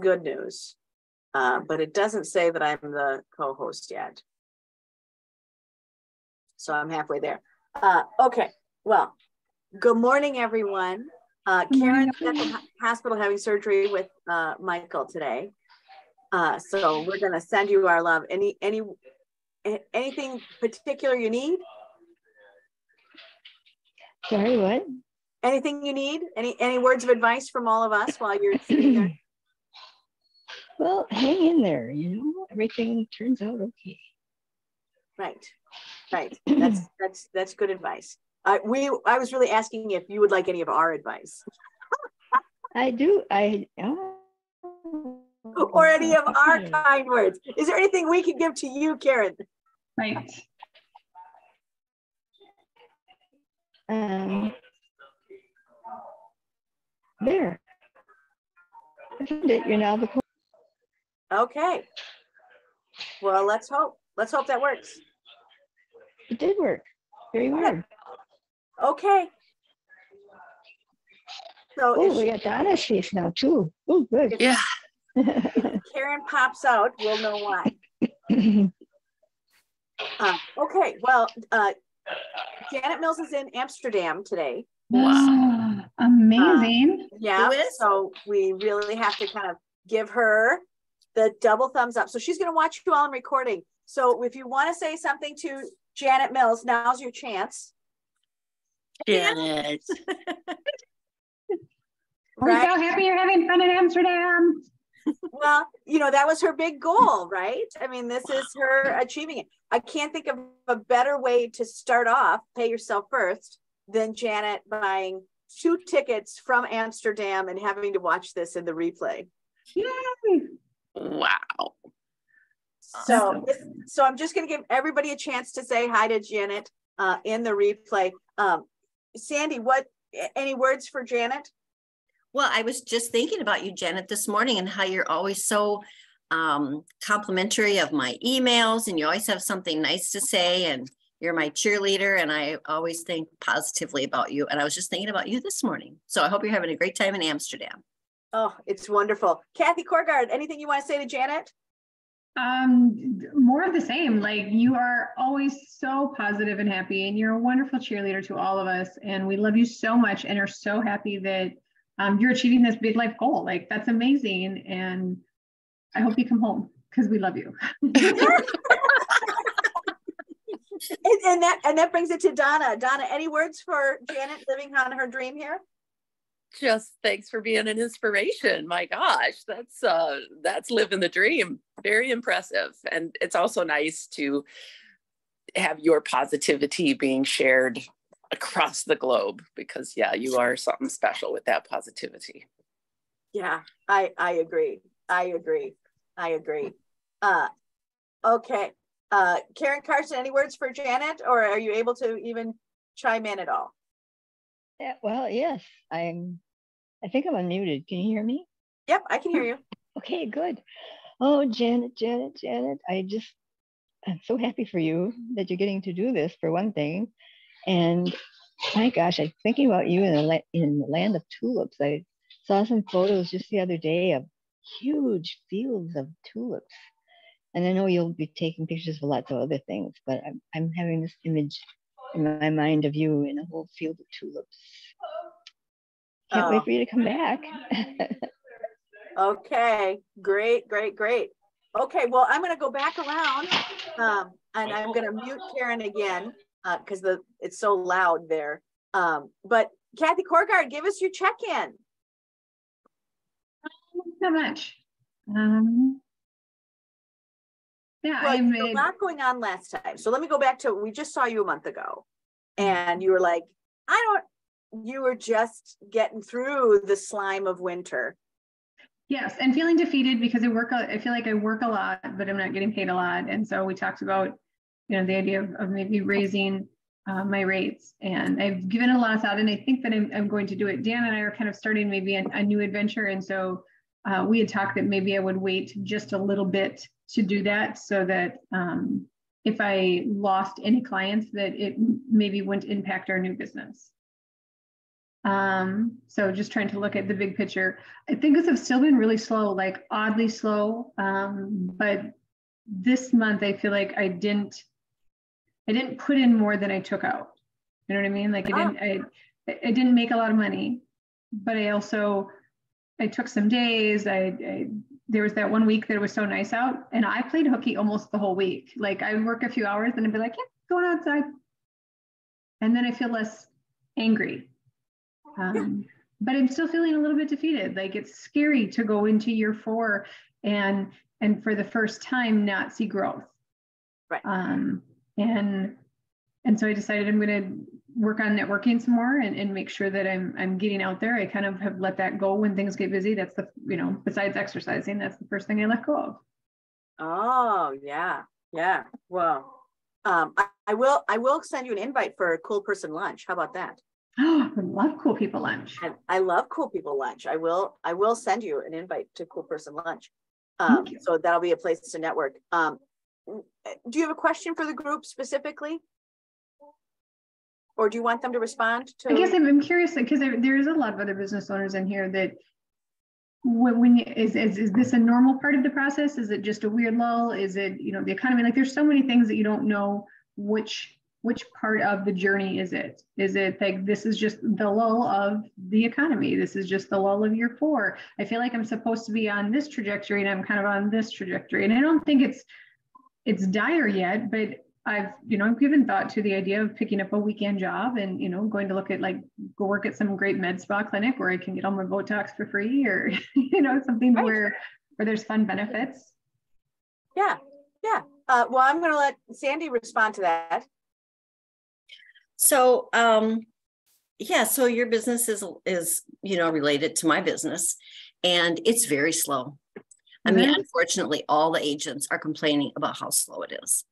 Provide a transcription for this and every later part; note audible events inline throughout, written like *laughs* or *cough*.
good news. Uh, but it doesn't say that I'm the co-host yet. So I'm halfway there. Uh, okay, well, good morning, everyone. Uh, Karen's at the hospital having surgery with uh, Michael today. Uh, so we're gonna send you our love. Any any anything particular you need? Sorry, what? Anything you need? Any any words of advice from all of us while you're sitting there? *clears throat* Well, hang in there. You know, everything turns out okay. Right, right. That's *clears throat* that's that's good advice. Uh, we I was really asking if you would like any of our advice. I do. I. Oh. or any of our kind words. Is there anything we can give to you, Karen? Right. Um, there. I found it. You're now the. Okay. Well, let's hope. Let's hope that works. It did work. Very hard. Okay. So Oh, if, we got Donna's face now too. Oh, good. Yeah. if *laughs* Karen pops out, we'll know why. Uh, *laughs* okay. Well, uh, Janet Mills is in Amsterdam today. Wow. Amazing. Yeah. Who is? So we really have to kind of give her the double thumbs up. So she's going to watch you all in recording. So if you want to say something to Janet Mills, now's your chance. Janet. *laughs* We're so happy you're having fun in Amsterdam. *laughs* Well, you know, that was her big goal, right? I mean, this is her achieving it. I can't think of a better way to start off, pay yourself first, than Janet buying two tickets from Amsterdam and having to watch this in the replay. Yay. Wow. So, so I'm just going to give everybody a chance to say hi to Janet uh, in the replay. Um, Sandy, what any words for Janet? Well, I was just thinking about you, Janet, this morning and how you're always so um, complimentary of my emails and you always have something nice to say and you're my cheerleader and I always think positively about you. And I was just thinking about you this morning. So I hope you're having a great time in Amsterdam. Oh, it's wonderful. Kathy Korgard, anything you want to say to Janet? Um, more of the same. Like you are always so positive and happy, and you're a wonderful cheerleader to all of us. And we love you so much, and are so happy that um, you're achieving this big life goal. Like that's amazing, and I hope you come home because we love you. *laughs* And, and that and that brings it to Donna. Donna, any words for Janet living on her dream here? Just thanks for being an inspiration my gosh that's uh that's living the dream very impressive and it's also nice to have your positivity being shared across the globe because yeah you are something special with that positivity Yeah, I I agree. I agree. I agree. Uh okay. Uh Karen Carson, any words for Janet or are you able to even chime in at all? Yeah, well, yes, I'm. I think I'm unmuted. Can you hear me? Yep, I can hear oh, you. Okay, good. Oh, Janet, Janet, Janet, I just, I'm so happy for you that you're getting to do this for one thing. And my gosh, I'm thinking about you in the, in the land of tulips. I saw some photos just the other day of huge fields of tulips. And I know you'll be taking pictures of lots of other things, but I'm, I'm having this image in my mind of you in a whole field of tulips. Can't Oh. wait for you to come back. *laughs* Okay, great, great, great. Okay, well, I'm gonna go back around um and I'm gonna mute Karen again uh because the it's so loud there. Um, but Kathy Korgard, give us your check-in. So much. Um, yeah, Well, I'm. a lot going on last time. So let me go back to, we just saw you a month ago. And you were like, I don't, you were just getting through the slime of winter. Yes, and feeling defeated because I work. I feel like I work a lot, but I'm not getting paid a lot. And so we talked about, you know, the idea of, of maybe raising uh, my rates. And I've given a lot of thought, and I think that I'm, I'm going to do it. Dan and I are kind of starting maybe a, a new adventure, and so uh, we had talked that maybe I would wait just a little bit to do that, so that um, if I lost any clients, that it maybe wouldn't impact our new business. Um, so just trying to look at the big picture. I think things have still been really slow, like oddly slow. Um, but this month I feel like I didn't I didn't put in more than I took out. You know what I mean? Like I didn't I I didn't make a lot of money, but I also I took some days. I, I there was that one week that it was so nice out, and I played hooky almost the whole week. Like I would work a few hours and I'd be like, yeah, going outside, and then I feel less angry. Um, but I'm still feeling a little bit defeated. Like it's scary to go into year four and and for the first time not see growth. Right. Um, and and so I decided I'm going to work on networking some more and, and make sure that I'm I'm getting out there. I kind of have let that go when things get busy. That's the you know besides exercising, that's the first thing I let go of. Oh yeah, yeah. Well, um, I, I will I will send you an invite for a cool person lunch. How about that? Oh, *gasps* I love cool people lunch. And I love cool people lunch. I will I will send you an invite to cool person lunch. Um, so that'll be a place to network. Um, do you have a question for the group specifically? Or do you want them to respond to? I guess I'm, curious because there, there is a lot of other business owners in here that when, when is, is, is this a normal part of the process? Is it just a weird lull? Is it, you know, the economy? Like there's so many things that you don't know which which part of the journey is it? Is it like this is just the lull of the economy? This is just the lull of year four. I feel like I'm supposed to be on this trajectory and I'm kind of on this trajectory. And I don't think it's it's dire yet, but I've, you know, given thought to the idea of picking up a weekend job and, you know, going to look at like go work at some great med spa clinic where I can get all my Botox for free or, *laughs* you know, something right. where where there's fun benefits. Yeah. Yeah. Uh, well, I'm going to let Sandy respond to that. So, um, yeah, so your business is is you know related to my business, and it's very slow. I mean, unfortunately, all the agents are complaining about how slow it is.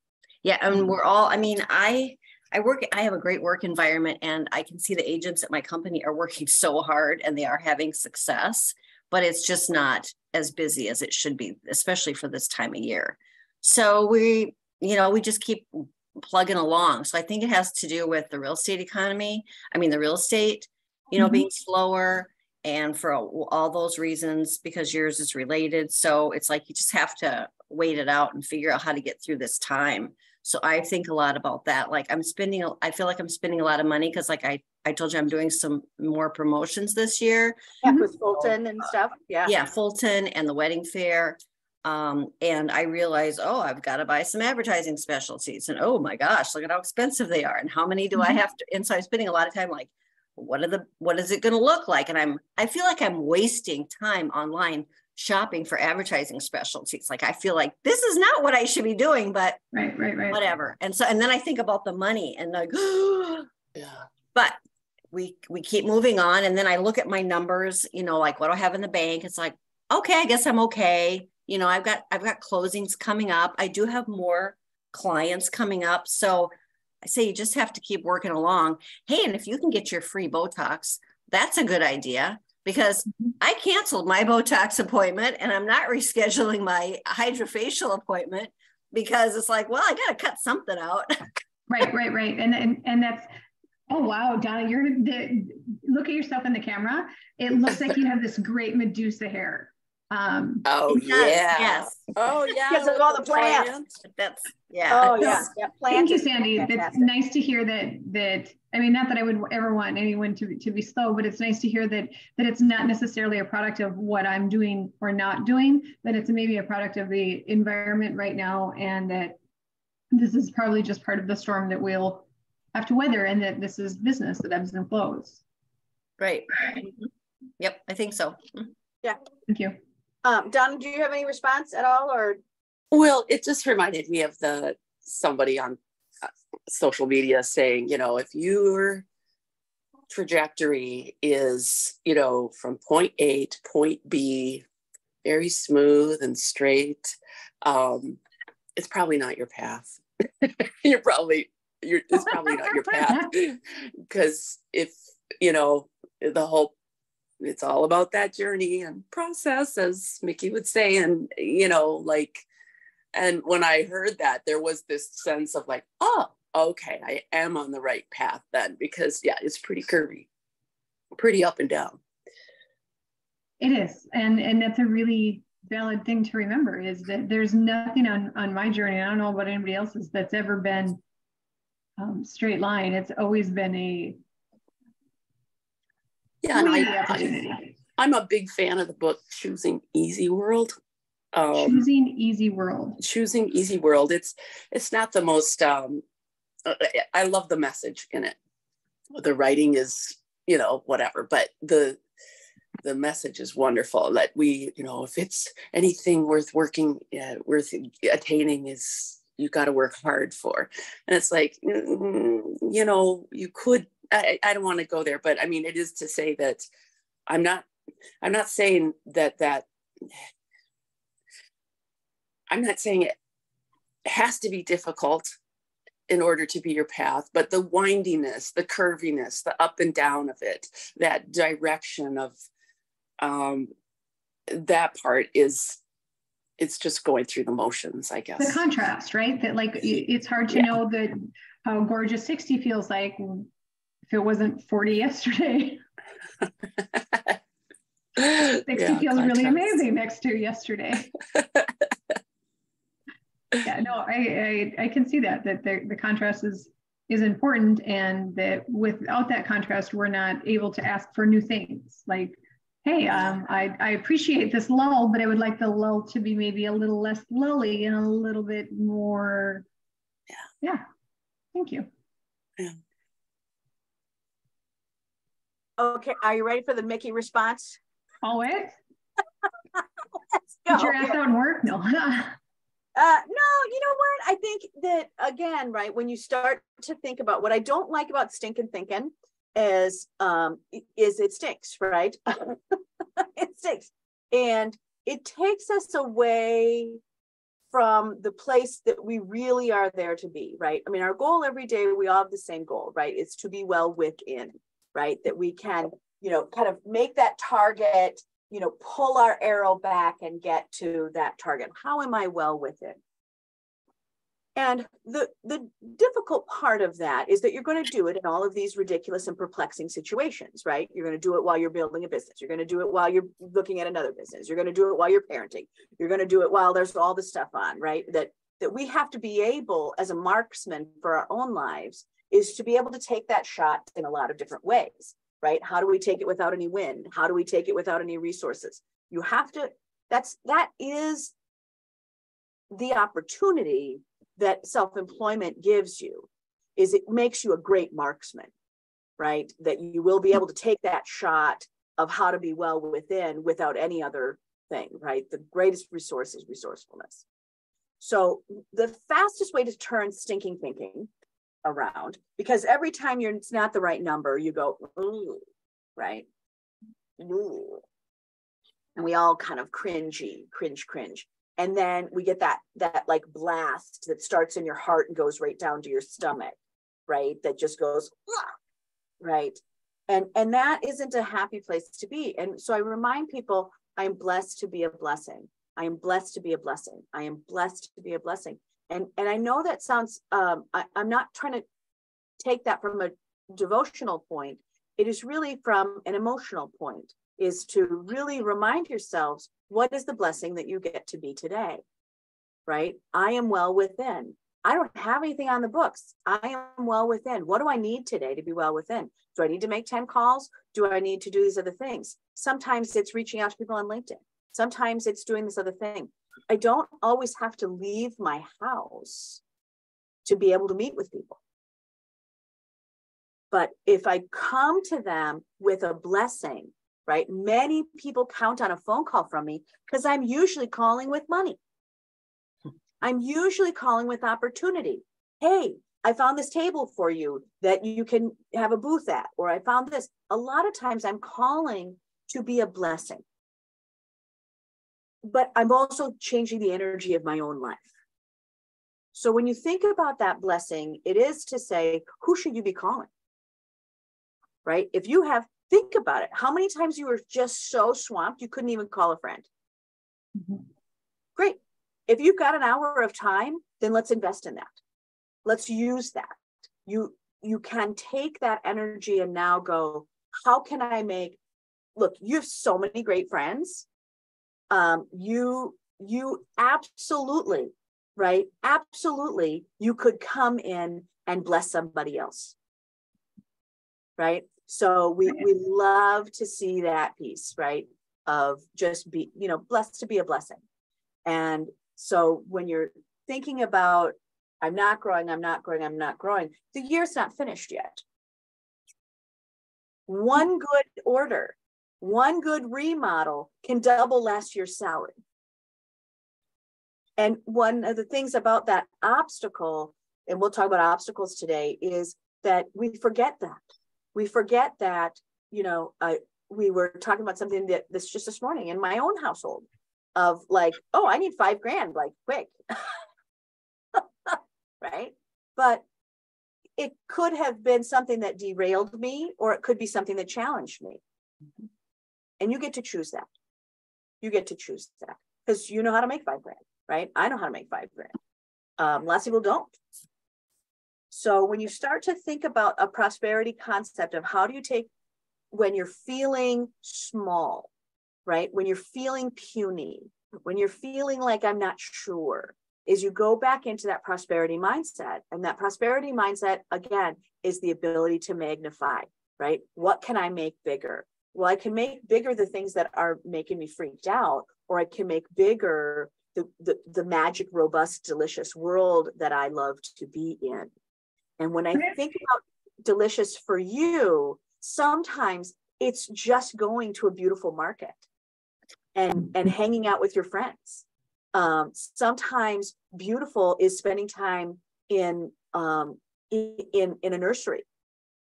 Yeah, and mm-hmm. we're all. I mean, I I work. I have a great work environment, and I can see the agents at my company are working *laughs* so hard, and they are having success. But it's just not as busy as it should be, especially for this time of year. So we, you know, we just keep plugging along. So I think it has to do with the real estate economy. I mean, the real estate, you know, mm-hmm. being slower and for all those reasons because yours is related. So it's like you just have to wait it out and figure out how to get through this time. So I think a lot about that. Like I'm spending, I feel like I'm spending a lot of money because, like I, I told you, I'm doing some more promotions this year. Yeah, with Fulton and stuff. Yeah. Yeah, Fulton and the wedding fair. Um, and I realize, oh, I've got to buy some advertising specialties. And oh my gosh, look at how expensive they are. And how many do mm-hmm. I have to? And so I'm spending a lot of time like, what are the what is it going to look like? And I'm I feel like I'm wasting time online shopping for advertising specialties. Like I feel like this is not what I should be doing, but right, right, right. Whatever. And so and then I think about the money and like, *gasps* yeah. But we we keep moving on. And then I look at my numbers, you know, like what do I have in the bank? It's like, okay, I guess I'm okay you know i've got i've got closings coming up i do have more clients coming up so i say you just have to keep working along hey and if you can get your free botox that's a good idea because mm-hmm. i canceled my botox appointment and i'm not rescheduling my hydrofacial appointment because it's like well i got to cut something out *laughs* right right right and and, and that's Oh wow, Donna, you're the, look at yourself in the camera. It looks like you have this great Medusa hair. Um, oh yeah. Yes. Oh yeah. Because of all the plants. plants. That's yeah. Oh yeah. yeah. Thank you, Sandy. That's nice to hear that. That I mean, not that I would ever want anyone to to be slow, but it's nice to hear that that it's not necessarily a product of what I'm doing or not doing. That it's maybe a product of the environment right now, and that this is probably just part of the storm that we'll have to weather, and that this is business that ebbs and flows. Right. Yep, I think so. Yeah. Thank you. Um, Don, do you have any response at all or? Well, it just reminded me of the somebody on social media saying, you know, if your trajectory is, you know, from point A to point B, very smooth and straight, um, it's probably not your path. *laughs* you're probably you're it's probably not your path *laughs* because if you know the whole it's all about that journey and process as mickey would say and you know like and when i heard that there was this sense of like oh okay i am on the right path then because yeah it's pretty curvy pretty up and down. It is, and and that's a really valid thing to remember is that there's nothing on on my journey. I don't know about anybody else's that's ever been um, straight line. It's always been a yeah. And I, I'm a big fan of the book Choosing Easy World. Um, choosing Easy World. Choosing Easy World. It's it's not the most. Um, I love the message in it. The writing is you know whatever, but the the message is wonderful that we you know if it's anything worth working uh, worth attaining is you got to work hard for and it's like mm, you know you could I, I don't want to go there but i mean it is to say that i'm not i'm not saying that that i'm not saying it has to be difficult in order to be your path but the windiness the curviness the up and down of it that direction of um, that part is it's just going through the motions, I guess. The contrast, right? That like it's hard to yeah. know that how gorgeous 60 feels like if it wasn't 40 yesterday. *laughs* 60 yeah, feels contrast. really amazing next to yesterday. *laughs* yeah, no, I, I, I can see that that the, the contrast is is important and that without that contrast we're not able to ask for new things like hey, um, I, I appreciate this lull, but I would like the lull to be maybe a little less lully and a little bit more. Yeah. Yeah. Thank you. Yeah. Okay. Are you ready for the Mickey response? Always. *laughs* Did your ass out work? No. *laughs* Uh, no, you know what? I think that again, right, when you start to think about what I don't like about stinking thinking is um is it stinks right? *laughs* It stinks. And it takes us away from the place that we really are there to be right? I mean our goal every day we all have the same goal right? It's to be well within right? That we can you know kind of make that target you know pull our arrow back and get to that target how am i well within and the, the difficult part of that is that you're going to do it in all of these ridiculous and perplexing situations, right? You're going to do it while you're building a business. You're going to do it while you're looking at another business. You're going to do it while you're parenting. You're going to do it while there's all the stuff on, right? That that we have to be able, as a marksman for our own lives, is to be able to take that shot in a lot of different ways, right? How do we take it without any wind? How do we take it without any resources? You have to. That's that is the opportunity that self-employment gives you is it makes you a great marksman right that you will be able to take that shot of how to be well within without any other thing right the greatest resource is resourcefulness so the fastest way to turn stinking thinking around because every time you're it's not the right number you go Ooh, right? Ooh. and we all kind of cringy cringe cringe. And then we get that that like blast that starts in your heart and goes right down to your stomach right? That just goes right? And and that isn't a happy place to be. And so i remind people i'm blessed to be a blessing. I am blessed to be a blessing. I am blessed to be a blessing and and i know that sounds um I, i'm not trying to take that from a devotional point it is really from an emotional point is to really remind yourselves what is the blessing that you get to be today? Right? I am well within. I don't have anything on the books. I am well within. What do I need today to be well within? Do I need to make 10 calls? Do I need to do these other things? Sometimes it's reaching out to people on LinkedIn. Sometimes it's doing this other thing. I don't always have to leave my house to be able to meet with people. But if I come to them with a blessing right? Many people count on a phone call from me because I'm usually calling with money. I'm usually calling with opportunity. Hey, I found this table for you that you can have a booth at, or I found this. A lot of times I'm calling to be a blessing. But I'm also changing the energy of my own life. So when you think about that blessing, it is to say, who should you be calling? Right? If you have Think about it. How many times you were just so swamped you couldn't even call a friend? Mm-hmm. Great. If you've got an hour of time, then let's invest in that. Let's use that. You you can take that energy and now go, how can I make, look, you have so many great friends. Um, you, you absolutely, right? Absolutely, you could come in and bless somebody else. Right. So we, we love to see that piece, right? Of just be, you know, blessed to be a blessing. And so when you're thinking about, I'm not growing, I'm not growing, I'm not growing, the year's not finished yet. One good order, one good remodel can double last year's salary. And one of the things about that obstacle, and we'll talk about obstacles today, is that we forget that. We forget that, you know, uh, we were talking about something that this just this morning in my own household of like, oh, I need five grand, like quick. *laughs* right? But it could have been something that derailed me, or it could be something that challenged me. And you get to choose that. You get to choose that because you know how to make five grand, right? I know how to make five grand. Um, lots of people don't. So when you start to think about a prosperity concept of how do you take when you're feeling small, right? When you're feeling puny, when you're feeling like I'm not sure, is you go back into that prosperity mindset. And that prosperity mindset, again, is the ability to magnify, right? What can I make bigger? Well, I can make bigger the things that are making me freaked out, or I can make bigger the, the, the magic, robust, delicious world that I love to be in. And when I think about delicious for you, sometimes it's just going to a beautiful market and and hanging out with your friends um, sometimes beautiful is spending time in um, in in a nursery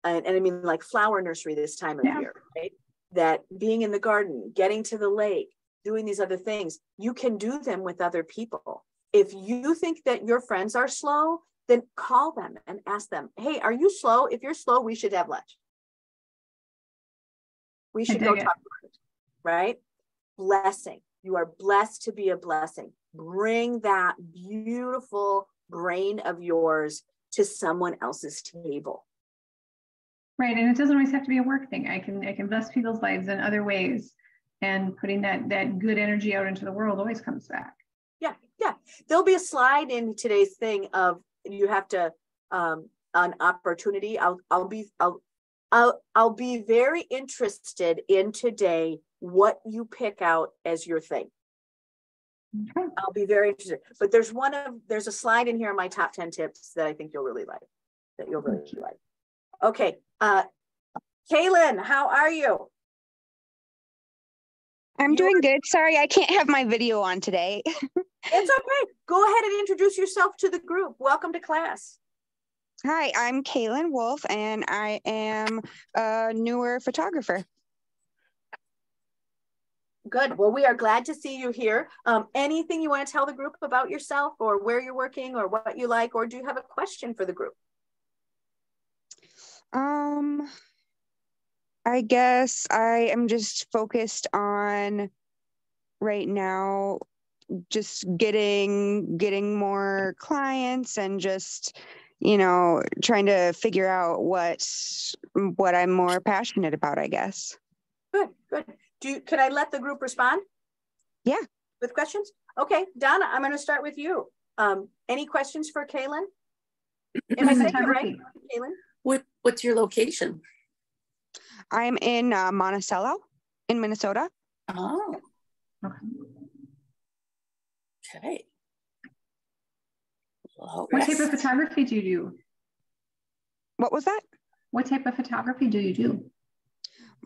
and, and i mean like flower nursery this time of yeah. year right that being in the garden getting to the lake doing these other things you can do them with other people if you think that your friends are slow then call them and ask them hey are you slow if you're slow we should have lunch we should go it. talk about it right blessing. You are blessed to be a blessing. Bring that beautiful brain of yours to someone else's table. Right. And it doesn't always have to be a work thing. I can I can bless people's lives in other ways. And putting that that good energy out into the world always comes back. Yeah, yeah. There'll be a slide in today's thing of you have to um an opportunity. I'll I'll be I'll I'll I'll be very interested in today what you pick out as your thing. Okay. I'll be very interested. But there's one of there's a slide in here in my top 10 tips that I think you'll really like. That you'll really like. Okay. Uh Kaylin, how are you? I'm doing good. Sorry, I can't have my video on today. *laughs* it's okay. Go ahead and introduce yourself to the group. Welcome to class. Hi, I'm Kaylin Wolf, and I am a newer photographer. Good. Well, we are glad to see you here. Um, anything you want to tell the group about yourself or where you're working or what you like, or do you have a question for the group? Um, I guess I am just focused on right now just getting getting more clients and just you know trying to figure out what what i'm more passionate about i guess good good do you, can I let the group respond? Yeah. With questions? Okay, Donna, I'm going to start with you. Um, any questions for Kaylin? Am I saying it right, Kaylin? What What's your location? I'm in uh, Monticello, in Minnesota. Oh. Okay. Well, what type of photography do you do? What was that? What type of photography do you do?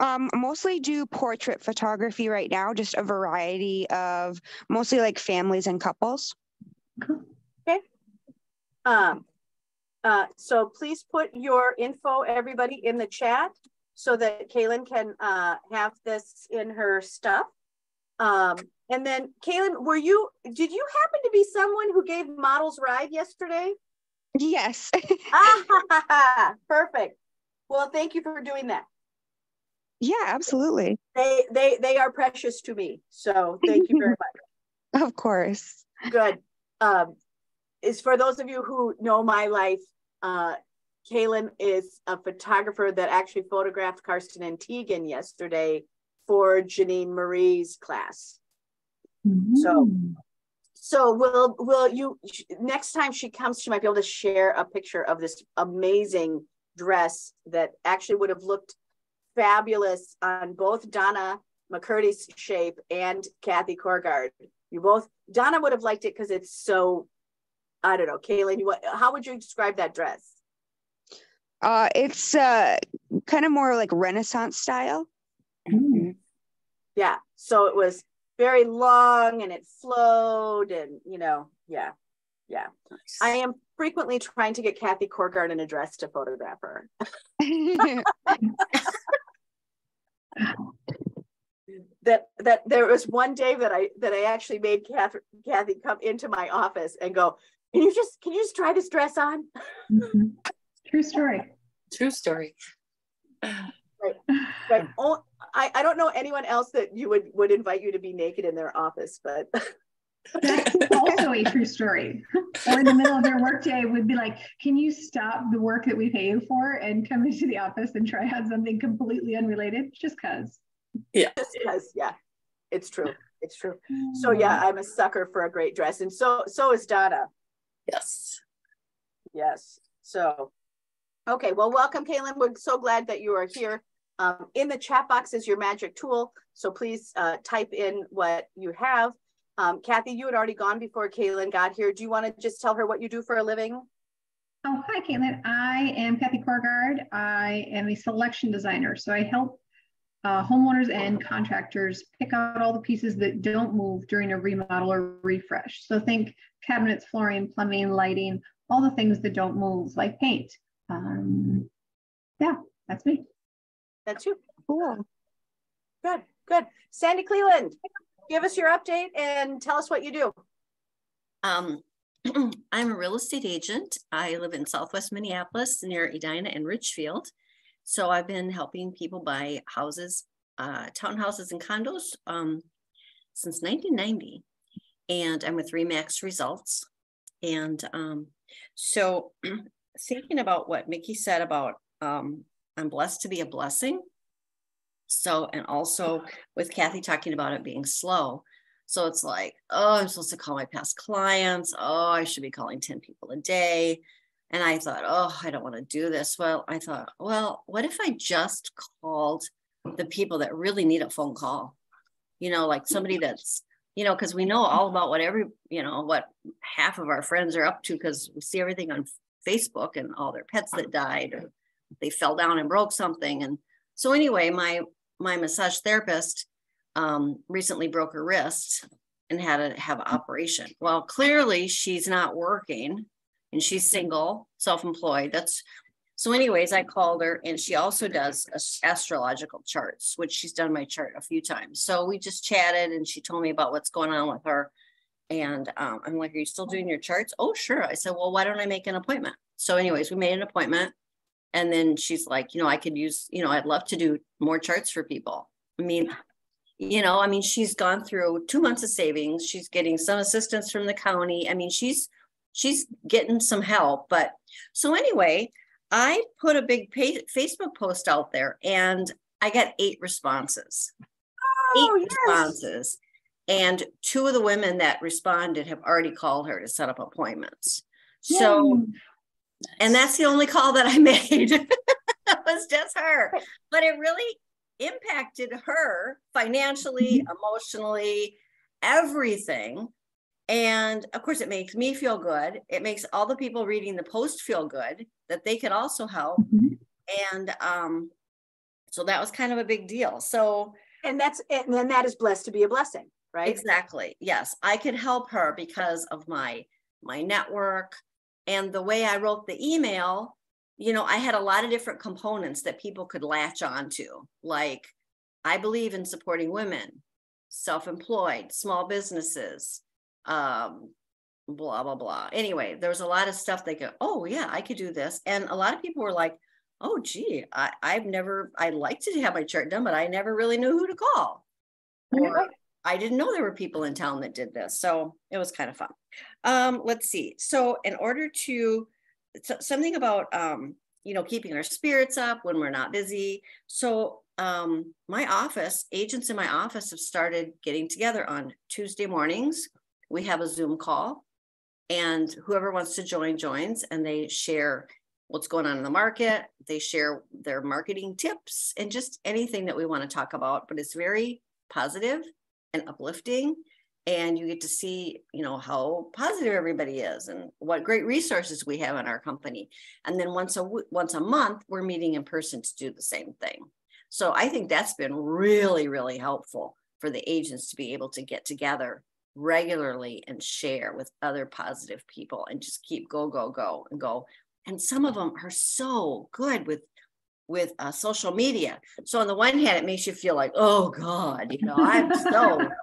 Um, mostly do portrait photography right now, just a variety of mostly like families and couples. Okay. Um, uh, so please put your info, everybody, in the chat so that Kaylin can uh, have this in her stuff. Um, and then, Kaylin, were you, did you happen to be someone who gave Models Ride yesterday? Yes. ah, *laughs* perfect. Well, thank you for doing that. Yeah, absolutely. They they they are precious to me. So thank you very *laughs* much. Of course. Good. Um, is for those of you who know my life, uh, Kaylin is a photographer that actually photographed Karsten and Tegan yesterday for Janine Marie's class. Mm-hmm. So, so will will you next time she comes, she might be able to share a picture of this amazing dress that actually would have looked fabulous on both Donna McCurdy's shape and Kathy Korgard. You both Donna would have liked it because it's so I don't know, Kaylin, you, how would you describe that dress? Uh, it's uh, kind of more like Renaissance style. Mm-hmm. Yeah. So it was very long and it flowed and, you know, yeah. Yeah. Nice. I am frequently trying to get Kathy Korgard in a dress to photograph her. *laughs* that that there was one day that I that I actually made Kathy, Kathy come into my office and go, can you just can you just try this dress on? Mm-hmm. True story. True story. Right. Right. Oh, I, I don't know anyone else that you would would invite you to be naked in their office, but that's also a true story. or in the middle of their workday would be like, can you stop the work that we pay you for and come into the office and try out something completely unrelated? Just cause. Yeah. Just cause, yeah. It's true. It's true. So yeah, I'm a sucker for a great dress. And so so is Donna. Yes. Yes. So, okay. Well, welcome, Kaylin. We're so glad that you are here. Um, in the chat box is your magic tool. So please uh, type in what you have. Um, Kathy, you had already gone before Kaylin got here. Do you want to just tell her what you do for a living? Oh, hi, Caitlin. I am Kathy Korgard. I am a selection designer. So I help uh, homeowners and contractors pick out all the pieces that don't move during a remodel or refresh. So think cabinets, flooring, plumbing, lighting, all the things that don't move like paint. Um, yeah, that's me. That's you. Cool. Good, good. Sandy Cleland, give us your update and tell us what you do. Um, *clears throat* I'm a real estate agent. I live in Southwest Minneapolis near Edina and Richfield. So I've been helping people buy houses, uh, townhouses and condos um, since 1990. And I'm with RE/MAX Results. And um, so *clears throat* thinking about what Mickey said about um, I'm blessed to be a blessing. So, and also *laughs* with Kathy talking about it being slow. So it's like, oh, I'm supposed to call my past clients. Oh, I should be calling 10 people a day. And I thought, oh, I don't want to do this. Well, I thought, well, what if I just called the people that really need a phone call? You know, like somebody that's, you know, because we know all about what every, you know, what half of our friends are up to because we see everything on Facebook and all their pets that died or they fell down and broke something. And so anyway, my my massage therapist um, recently broke her wrist and had to have an operation. Well, clearly she's not working and she's single, self-employed. That's so anyways, I called her and she also does astrological charts, which she's done my chart a few times. So we just chatted and she told me about what's going on with her. And um, I'm like, are you still doing your charts? Oh, sure. I said, well, why don't I make an appointment? So anyways, we made an appointment. And then she's like, you know, I could use, you know, I'd love to do more charts for people. I mean, you know, I mean, she's gone through two months of savings. She's getting some assistance from the county. I mean, she's she's getting some help. But so anyway, I put a big Facebook post out there and I got eight responses. Oh, eight yes. responses. And two of the women that responded have already called her to set up appointments. So, and that's the only call that I *laughs* made. that was just her. But it really impacted her financially, mm-hmm. emotionally, everything and of course, it makes me feel good. It makes all the people reading the post feel good that they could also help. Mm-hmm. And um, so that was kind of a big deal. So, and that's and then that is blessed to be a blessing, right? Exactly. Yes, I could help her because of my my network and the way I wrote the email. You know, I had a lot of different components that people could latch onto, like I believe in supporting women, self-employed, small businesses, um, blah, blah, blah. Anyway, there was a lot of stuff they go, oh, yeah, I could do this. And a lot of people were like, oh, gee, I, I've never, I'd like to have my chart done, but I never really knew who to call. Or I didn't know there were people in town that did this. So it was kind of fun. Um, let's see. So in order to, something about um, you know, keeping our spirits up when we're not busy. So um, my office, agents in my office have started getting together on Tuesday mornings. We have a Zoom call and whoever wants to join joins and they share what's going on in the market. They share their marketing tips and just anything that we want to talk about, but it's very positive and uplifting. And you get to see you know how positive everybody is and what great resources we have in our company. And then once a once a month we're meeting in person to do the same thing. So i think that's been really really helpful for the agents to be able to get together regularly and share with other positive people and just keep go go go and go. And some of them are so good with with uh, social media. So on the one hand it makes you feel like oh god you know i'm so *laughs*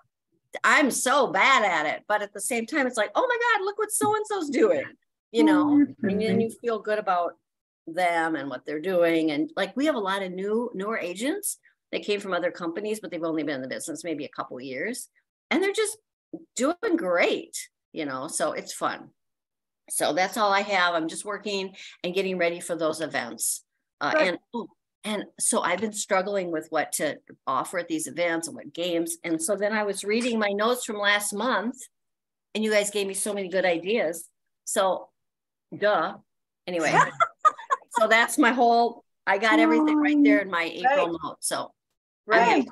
I'm so bad at it. But at the same time, it's like, oh my God, look what so and so's doing, you know, and then you feel good about them and what they're doing. And like we have a lot of new, newer agents that came from other companies, but they've only been in the business maybe a couple years. And they're just doing great, you know, so it's fun. So that's all I have. I'm just working and getting ready for those events. Uh, and oh, and so I've been struggling with what to offer at these events and what games. And so then I was reading my notes from last month, and you guys gave me so many good ideas. So, duh. Anyway, *laughs* so that's my whole. I got everything right there in my April right. note. So, right.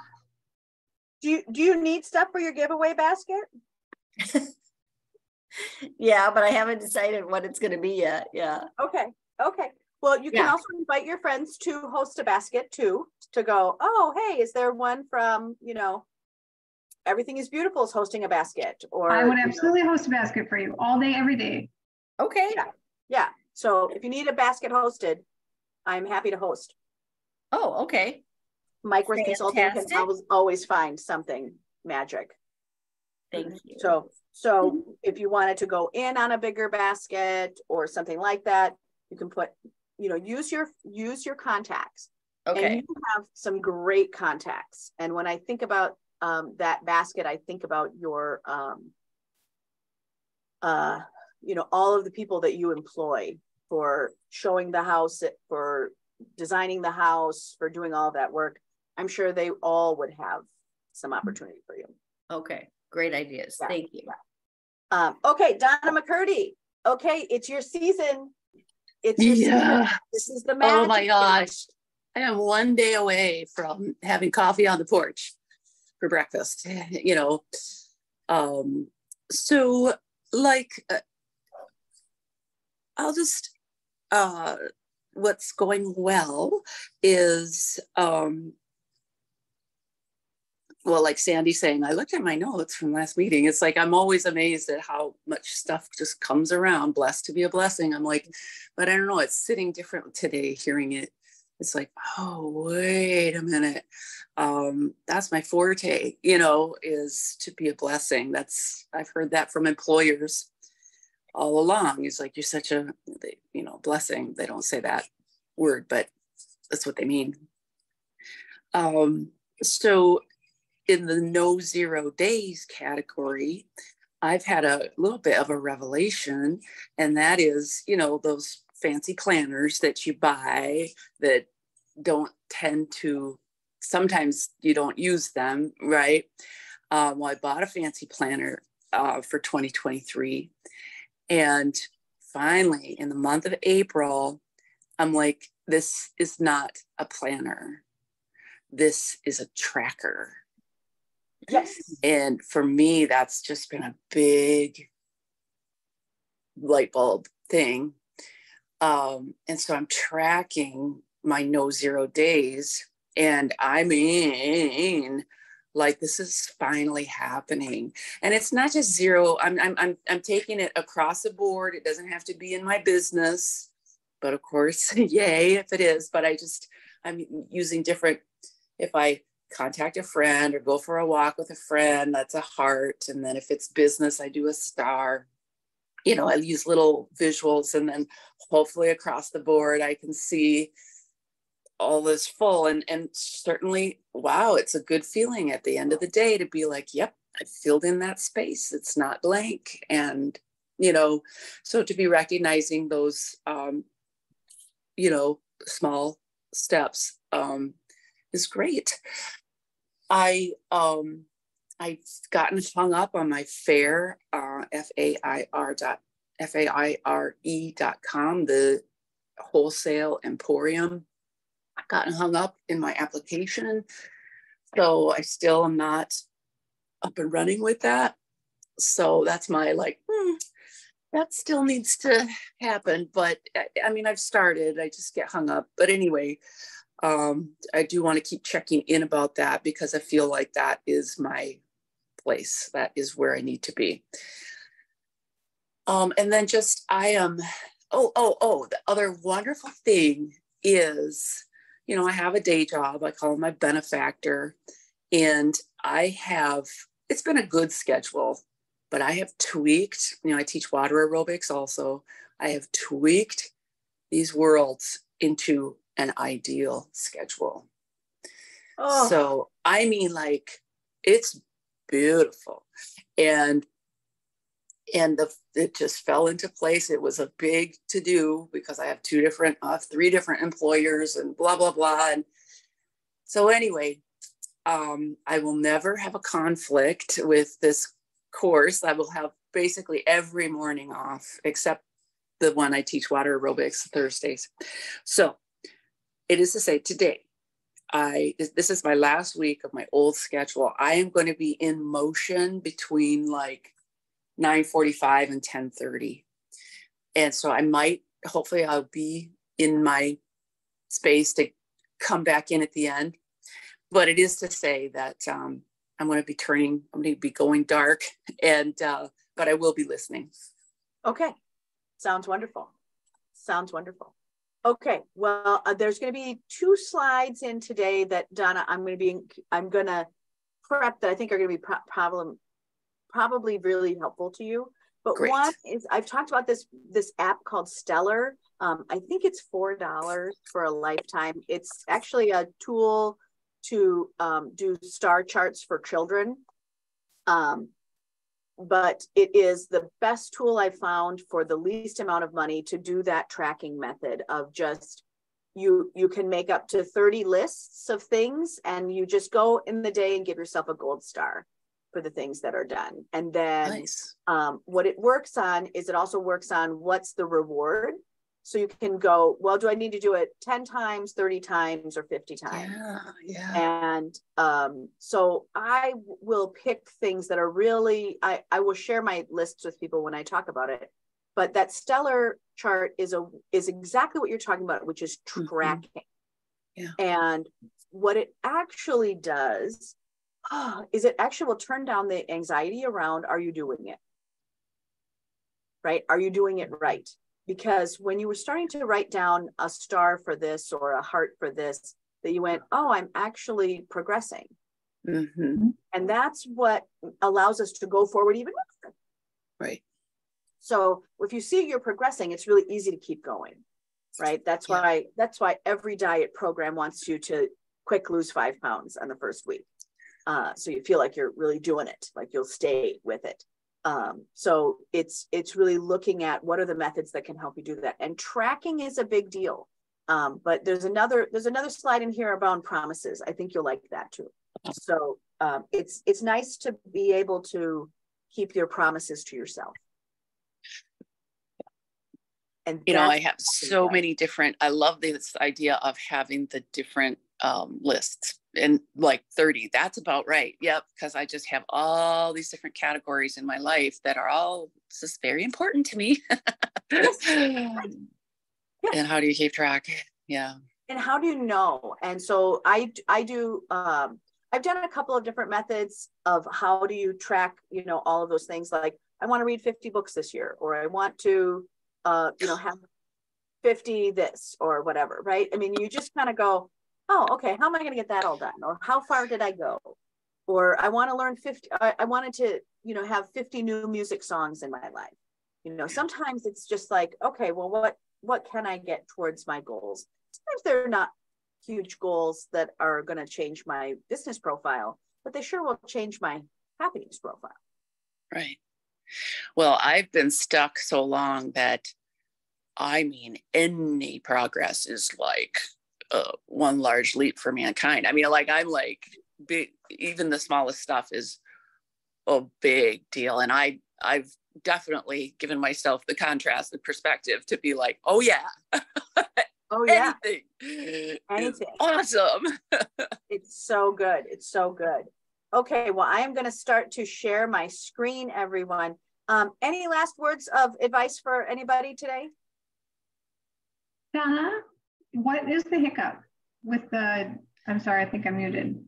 Do you do you need stuff for your giveaway basket? *laughs* yeah, but I haven't decided what it's going to be yet. Yeah. Okay. Okay. Well, you can yeah. also invite your friends to host a basket too, to go, oh, hey, is there one from, you know, everything is beautiful is hosting a basket or I would absolutely know. host a basket for you all day, every day. Okay. Yeah. Yeah. So if you need a basket hosted, I'm happy to host. Oh, okay. Mike with Consulting can always, always find something magic. Thank you. So, so if you wanted to go in on a bigger basket or something like that, you can put you know use your use your contacts. Okay. and you have some great contacts. And when i think about um, that basket i think about your um, uh, you know all of the people that you employ for showing the house for designing the house for doing all that work i'm sure they all would have some opportunity for you okay great ideas yeah. thank you um, okay donna mccurdy okay it's your season it's yeah. This is the magic. Oh my gosh. I am one day away from having coffee on the porch for breakfast, you know. Um, so like uh, I'll just uh what's going well is um well, like Sandy saying, I looked at my notes from last meeting. It's like I'm always amazed at how much stuff just comes around. Blessed to be a blessing. I'm like, but I don't know. It's sitting different today, hearing it. It's like, oh, wait a minute. Um, that's my forte, you know, is to be a blessing. That's I've heard that from employers all along. It's like you're such a, you know, blessing. They don't say that word, but that's what they mean. Um, so in the no zero days category, I've had a little bit of a revelation, and that is, you know, those fancy planners that you buy that don't tend to, sometimes you don't use them, right? Um, well, I bought a fancy planner uh, for 2023. And finally, in the month of April, I'm like, this is not a planner. This is a tracker. Yes. And for me, that's just been a big light bulb thing. Um, and so I'm tracking my no zero days. And I mean, like this is finally happening and it's not just zero I'm, I'm i'm i'm taking it across the board it doesn't have to be in my business but of course *laughs* yay if it is but i just i'm using different if i contact a friend or go for a walk with a friend, that's a heart. And then if it's business, I do a star. You know, I use little visuals and then hopefully across the board I can see all this full and and certainly wow it's a good feeling at the end of the day to be like yep i filled in that space it's not blank and you know so to be recognizing those um you know, small steps um, is great. I um, I've gotten hung up on my fair, uh, F A I R dot F A I R E dot com, the wholesale emporium. I've gotten hung up in my application. So I still am not up and running with that. So that's my like, hmm, that still needs to happen. But I, mean, I've started, I just get hung up. But anyway, um, I do want to keep checking in about that because I feel like that is my place. That is where I need to be. Um, and then just, I am, oh, oh, oh, the other wonderful thing is, you know, I have a day job. I call him my benefactor. And I have, it's been a good schedule, but I have tweaked, you know, I teach water aerobics also. I have tweaked these worlds into an ideal schedule. Oh. So, I mean, like, it's beautiful. And and the, it just fell into place. It was a big to do because I have two different, uh, three different employers and blah, blah, blah. And so, anyway, um, I will never have a conflict with this course. I will have basically every morning off except the one I teach water aerobics Thursdays. So, it is to say, today, I this is my last week of my old schedule. I am going to be in motion between like 9:45 and 10:30. And so I might hopefully I'll be in my space to come back in at the end. But it is to say that um, I'm going to be turning, I'm going to be going dark, *laughs* and uh, but I will be listening. Okay, sounds wonderful. Sounds wonderful. Okay, well, uh, there's going to be two slides in today that Donna, I'm going to be, I'm going to prep that I think are going to be pro problem probably really helpful to you. But Great. one is I've talked about this this app called Stellar. Um, I think it's four dollars for a lifetime. It's actually a tool to um, do star charts for children. Um, but it is the best tool I found for the least amount of money to do that tracking method of just you you can make up to 30 lists of things and you just go in the day and give yourself a gold star for the things that are done. And then nice. um, what it works on is it also works on what's the reward. So you can go, well, do I need to do it 10 times, 30 times, or 50 times? Yeah, yeah. And um, so I will pick things that are really, I, I will share my lists with people when I talk about it. But that stellar chart is a is exactly what you're talking about, which is mm-hmm. tracking. Mm-hmm. Yeah. And what it actually does is it actually will turn down the anxiety around are you doing it? Right? Are you doing it right? Because when you were starting to write down a star for this or a heart for this, that you went, oh, I'm actually progressing. Mm-hmm. And that's what allows us to go forward even more. Right. So if you see you're progressing, it's really easy to keep going. Right. That's yeah. why that's why every diet program wants you to quick lose five pounds on the first week uh, so you feel like you're really doing it like you'll stay with it um, so it's it's really looking at what are the methods that can help you do that. And tracking is a big deal. Um, but there's another there's another slide in here about promises. I think you'll like that too. So um, it's it's nice to be able to keep your promises to yourself. And you know i have so many different i love this idea of having the different um, lists and like 30 that's about right. Yep because i just have all these different categories in my life that are all just very important to me. *laughs* And how do you keep track? Yeah. And how do you know? And so i i do um i've done a couple of different methods of how do you track you know all of those things like i want to read 50 books this year or i want to uh you know have 50 this or whatever right? I mean you just kind of go oh, okay, how am I going to get that all done? Or how far did I go? Or I want to learn 50, I, I wanted to, you know, have 50 new music songs in my life. You know, sometimes it's just like, okay, well, what, what can I get towards my goals? Sometimes they're not huge goals that are going to change my business profile, but they sure will change my happiness profile. Right. Well, I've been stuck so long that I mean, any progress is like uh, one large leap for mankind. I mean, like I'm like big, even the smallest stuff is a big deal, and I I've definitely given myself the contrast, the perspective to be like, oh yeah, *laughs* Oh yeah. anything, Anything. awesome. *laughs* It's so good. It's so good. Okay, well, I am going to start to share my screen, everyone. Um, any last words of advice for anybody today? Donna, what is the hiccup with the, I'm sorry, I think I'm muted.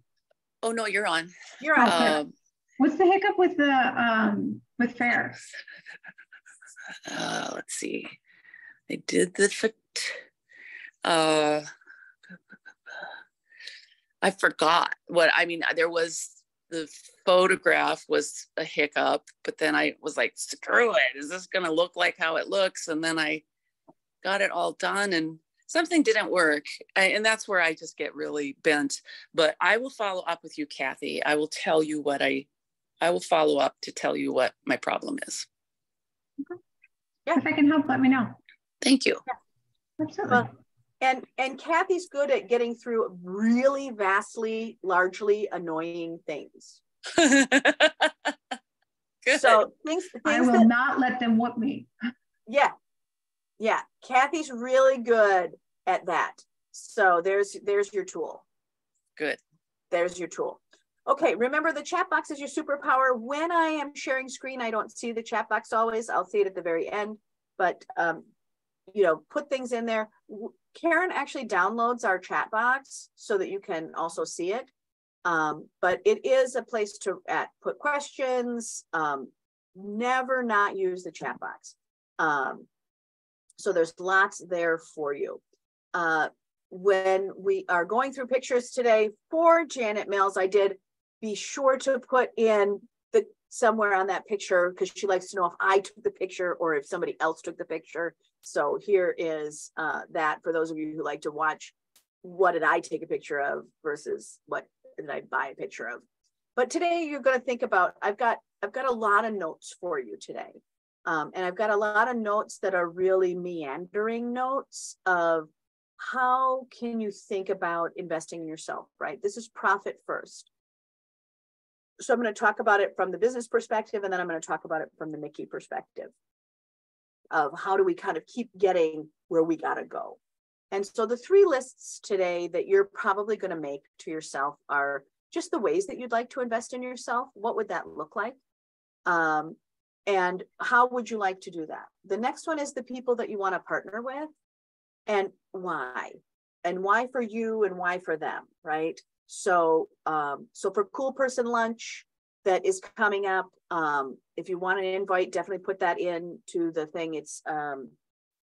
oh no, you're on. You're on. Um, What's the hiccup with the, um, with fair? uh, let's see. I did the. Uh, I forgot what I mean. There was the photograph was a hiccup, but then I was like, screw it. Is this going to look like how it looks? And then I got it all done and something didn't work. And that's where I just get really bent. But I will follow up with you, Kathy. I will tell you what I, I will follow up to tell you what my problem is. Yeah, if I can help, let me know. Thank you. Absolutely. Well, And and Kathy's good at getting through really vastly, largely annoying things. *laughs* So things, I will that, not let them whoop me. yeah, yeah. Kathy's really good at that. So there's there's your tool. Good. There's your tool. Okay, remember the chat box is your superpower. When I am sharing screen, I don't see the chat box always. I'll see it at the very end, but um, you know, put things in there. Karen actually downloads our chat box so that you can also see it. Um, but it is a place to at put questions. Um, never not use the chat box. Um, so there's lots there for you. Uh, when we are going through pictures today for Janet Mills, I did be sure to put in the somewhere on that picture because she likes to know if I took the picture or if somebody else took the picture. So here is uh, that for those of you who like to watch what did I take a picture of versus what did I buy a picture of. But today you're going to think about I've got I've got a lot of notes for you today. Um, and I've got a lot of notes that are really meandering notes of how can you think about investing in yourself, right? This is profit first. So I'm going to talk about it from the business perspective, and then I'm going to talk about it from the Mickey perspective of how do we kind of keep getting where we got to go. And so the three lists today that you're probably going to make to yourself are just the ways that you'd like to invest in yourself. What would that look like? Um, and how would you like to do that? The next one is the people that you want to partner with and why and why for you and why for them right? So um so for cool person lunch that is coming up um if you want an invite definitely put that in to the thing. It's um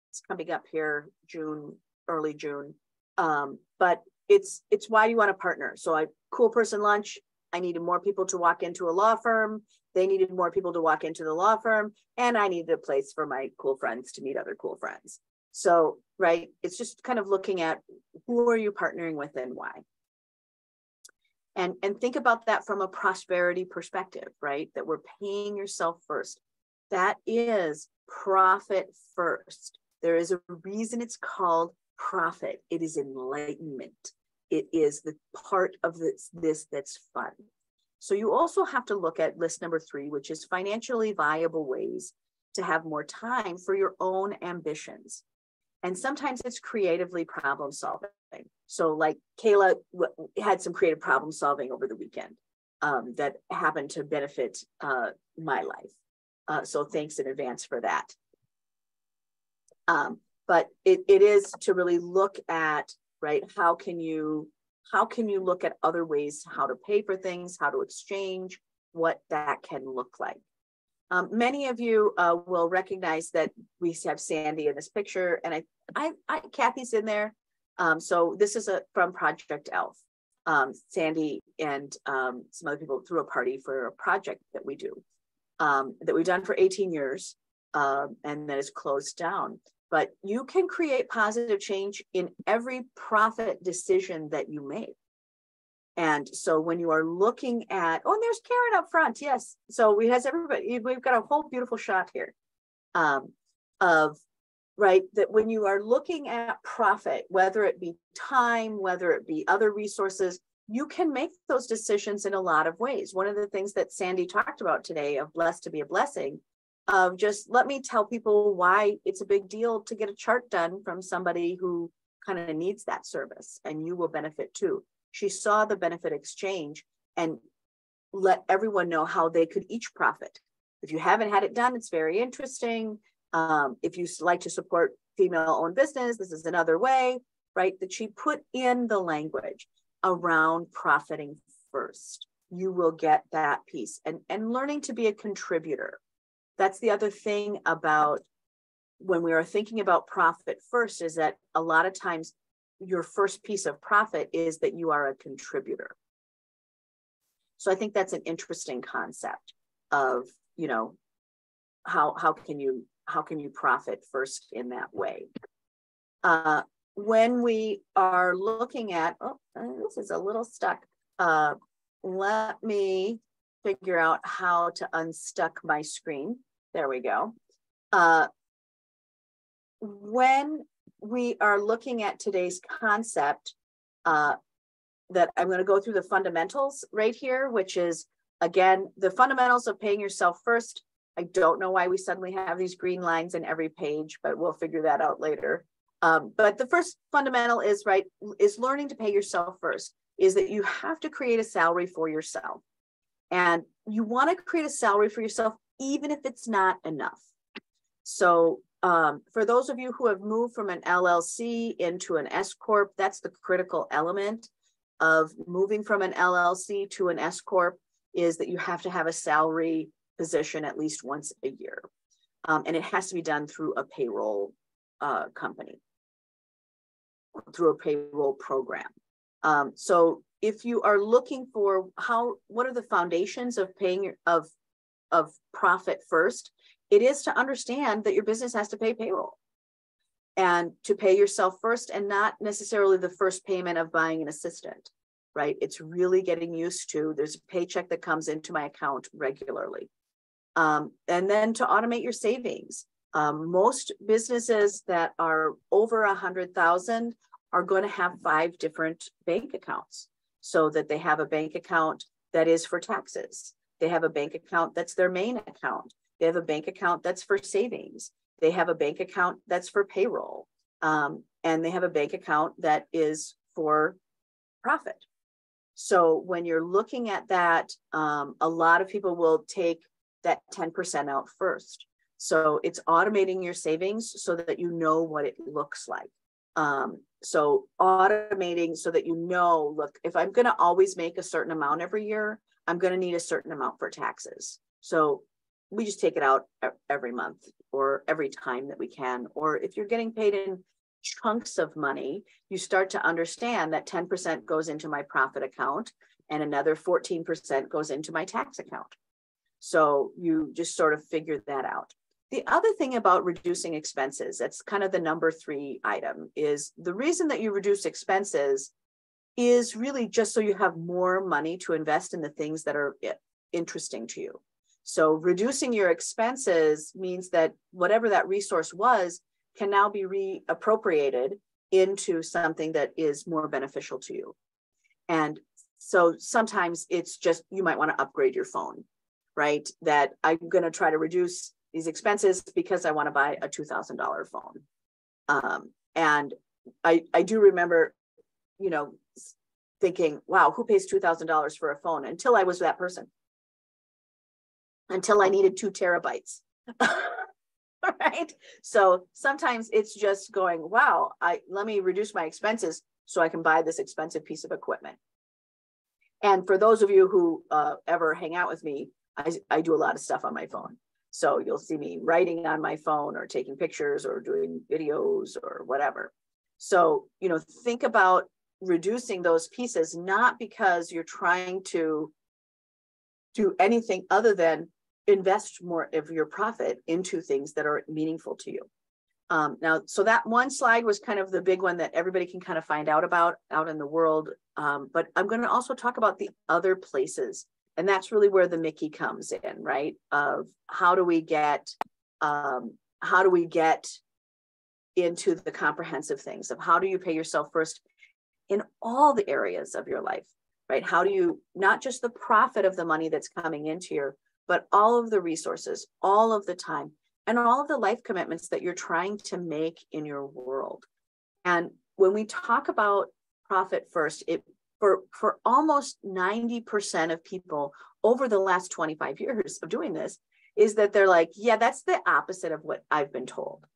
it's coming up here june early june. Um but it's it's why you want to partner. So i cool person lunch i needed more people to walk into a law firm. They needed more people to walk into the law firm. And i needed a place for my cool friends to meet other cool friends so, right, it's just kind of looking at who are you partnering with and why. And, and think about that from a prosperity perspective, right? That we're paying yourself first. That is profit first. There is a reason it's called profit. It is enlightenment. It is the part of this, this that's fun. So you also have to look at list number three, which is financially viable ways to have more time for your own ambitions and sometimes it's creatively problem solving. So, like Kayla w- had some creative problem solving over the weekend um, that happened to benefit uh, my life. Uh, so, thanks in advance for that. Um, but it, it is to really look at right how can you how can you look at other ways how to pay for things, how to exchange, what that can look like. Um, many of you uh, will recognize that we have Sandy in this picture, and I, I, I Kathy's in there. Um, so this is a from Project Elf. Um, Sandy and um, some other people threw a party for a project that we do um, that we've done for 18 years, um, and that is closed down. But you can create positive change in every profit decision that you make. And so when you are looking at, oh, and there's Karen up front. Yes. So we has everybody, we've got a whole beautiful shot here um, of right? That when you are looking at profit, whether it be time, whether it be other resources, you can make those decisions in a lot of ways. One of the things that Sandy talked about today of blessed to be a blessing, of just let me tell people why it's a big deal to get a chart done from somebody who kind of needs that service and you will benefit too. She saw the benefit exchange and let everyone know how they could each profit. If you haven't had it done, it's very interesting. Um, if you like to support female owned business, this is another way, right? That she put in the language around profiting first. You will get that piece and, and learning to be a contributor. That's the other thing about when we are thinking about profit first is that a lot of times your first piece of profit is that you are a contributor. So I think that's an interesting concept of, you know, how how can you how can you profit first in that way? Uh, when we are looking at, oh, this is a little stuck. Uh, let me figure out how to unstuck my screen. There we go. Uh, when we are looking at today's concept, uh, that I'm going to go through the fundamentals right here, which is again, the fundamentals of paying yourself first. I don't know why we suddenly have these green lines in every page, but we'll figure that out later. Um, but the first fundamental is right is learning to pay yourself first is that you have to create a salary for yourself and you want to create a salary for yourself even if it's not enough so um, for those of you who have moved from an llc into an s corp that's the critical element of moving from an llc to an s corp is that you have to have a salary position at least once a year. Um, and it has to be done through a payroll uh, company. Through a payroll program. Um, so if you are looking for how, what are the foundations of paying of of profit first, it is to understand that your business has to pay payroll and to pay yourself first and not necessarily the first payment of buying an assistant, right? It's really getting used to, there's a paycheck that comes into my account regularly. Um, and then to automate your savings. Um, most businesses that are over a hundred thousand are going to have five different bank accounts so that they have a bank account that is for taxes. They have a bank account that's their main account. They have a bank account that's for savings. They have a bank account that's for payroll. Um, and they have a bank account that is for profit. So when you're looking at that, um, a lot of people will take that 10% out first. So it's automating your savings so that you know what it looks like. Um, so automating so that you know, look, if I'm going to always make a certain amount every year, I'm going to need a certain amount for taxes. So we just take it out every month or every time that we can. Or if you're getting paid in chunks of money, you start to understand that 10% goes into my profit account and another 14% goes into my tax account. So you just sort of figure that out. The other thing about reducing expenses, that's kind of the number three item, is the reason that you reduce expenses is really just so you have more money to invest in the things that are interesting to you. So reducing your expenses means that whatever that resource was can now be reappropriated into something that is more beneficial to you. And so sometimes it's just you might want to upgrade your phone, right? That I'm going to try to reduce these expenses because I want to buy a $2,000 phone. Um, and I, I do remember, you know, thinking, wow, who pays $2,000 for a phone until I was that person, until I needed two terabytes. *laughs* right. So sometimes it's just going, wow, I let me reduce my expenses so I can buy this expensive piece of equipment. And for those of you who uh, ever hang out with me, I, I do a lot of stuff on my phone. So you'll see me writing on my phone or taking pictures or doing videos or whatever. So, you know, think about reducing those pieces, not because you're trying to do anything other than invest more of your profit into things that are meaningful to you. Um, now, so that one slide was kind of the big one that everybody can kind of find out about out in the world. Um, but I'm going to also talk about the other places and that's really where the mickey comes in right of how do we get um, how do we get into the comprehensive things of how do you pay yourself first in all the areas of your life, right? How do you not just the profit of the money that's coming into your, but all of the resources, all of the time, and all of the life commitments that you're trying to make in your world. And when we talk about profit first, it for for almost 90% of people over the last 25 years of doing this is that they're like, yeah, that's the opposite of what I've been told.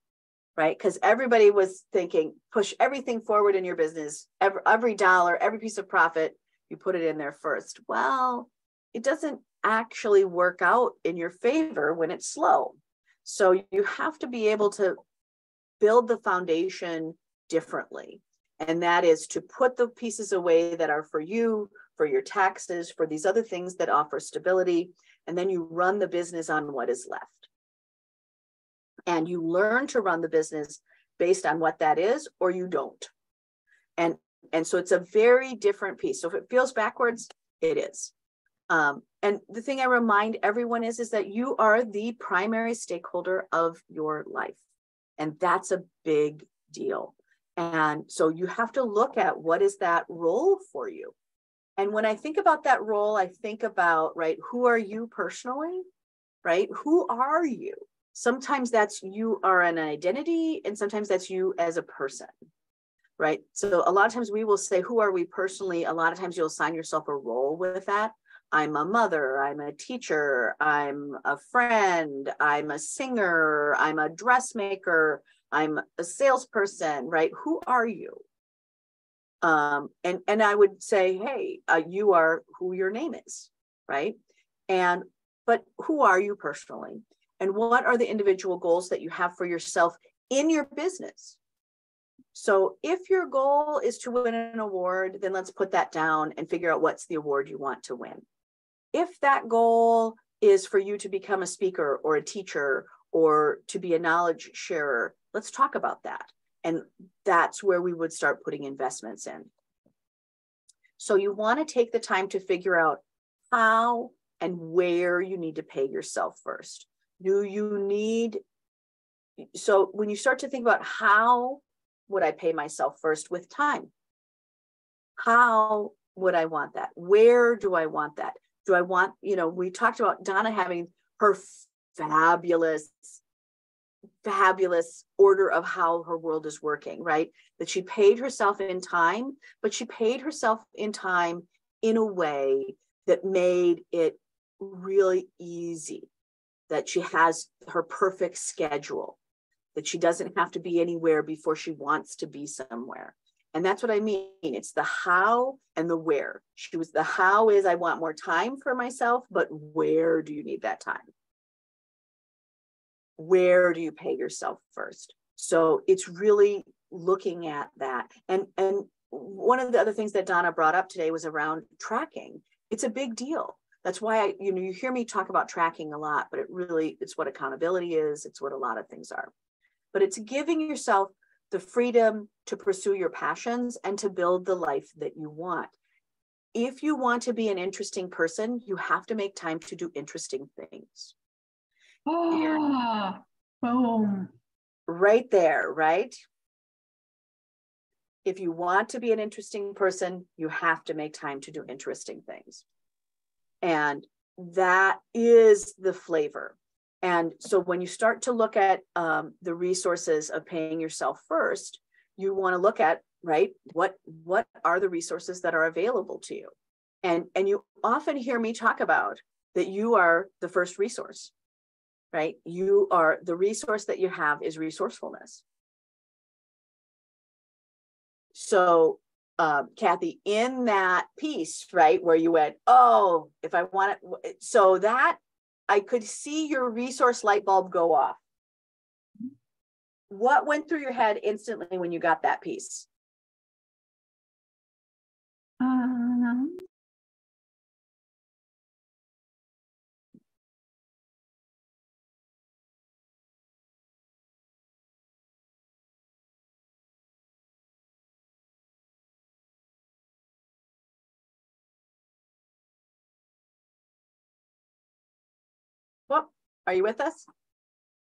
Right. Because everybody was thinking, push everything forward in your business, every, every dollar, every piece of profit, you put it in there first. Well, it doesn't actually work out in your favor when it's slow. So you have to be able to build the foundation differently. And that is to put the pieces away that are for you, for your taxes, for these other things that offer stability. And then you run the business on what is left. And you learn to run the business based on what that is, or you don't. And, and so it's a very different piece. So if it feels backwards, it is. Um, and the thing I remind everyone is, is that you are the primary stakeholder of your life. And that's a big deal. And so you have to look at what is that role for you. And when I think about that role, I think about, right, who are you personally? Right? Who are you? Sometimes that's you are an identity, and sometimes that's you as a person. Right. So a lot of times we will say, Who are we personally? A lot of times you'll assign yourself a role with that. I'm a mother, I'm a teacher, I'm a friend, I'm a singer, I'm a dressmaker, I'm a salesperson, right? Who are you? Um, and and I would say, hey, uh, you are who your name is, right? And but who are you personally? And what are the individual goals that you have for yourself in your business? So if your goal is to win an award, then let's put that down and figure out what's the award you want to win. If that goal is for you to become a speaker or a teacher or to be a knowledge sharer, let's talk about that. And that's where we would start putting investments in. So you want to take the time to figure out how and where you need to pay yourself first. Do you need, so when you start to think about how would I pay myself first with time? How would I want that? Where do I want that? Do I want, you know, we talked about Donna having her fabulous fabulous order of how her world is working, right? That she paid herself in time, but she paid herself in time in a way that made it really easy, that she has her perfect schedule, that she doesn't have to be anywhere before she wants to be somewhere. And that's what I mean. It's the how and the where. She was the how is I want more time for myself, but where do you need that time? where do you pay yourself first so it's really looking at that and and one of the other things that donna brought up today was around tracking it's a big deal that's why I, you know you hear me talk about tracking a lot but it really it's what accountability is it's what a lot of things are but it's giving yourself the freedom to pursue your passions and to build the life that you want if you want to be an interesting person you have to make time to do interesting things Oh, boom. Right there, right? If you want to be an interesting person, you have to make time to do interesting things. And that is the flavor. And so when you start to look at um, the resources of paying yourself first, you want to look at right what what are the resources that are available to you and and you often hear me talk about that you are the first resource right? You are the resource that you have is resourcefulness. So, um, Kathy, in that piece, right, where you went, oh, if I want it, so that I could see your resource light bulb go off. What went through your head instantly when you got that piece? Um, are you with us?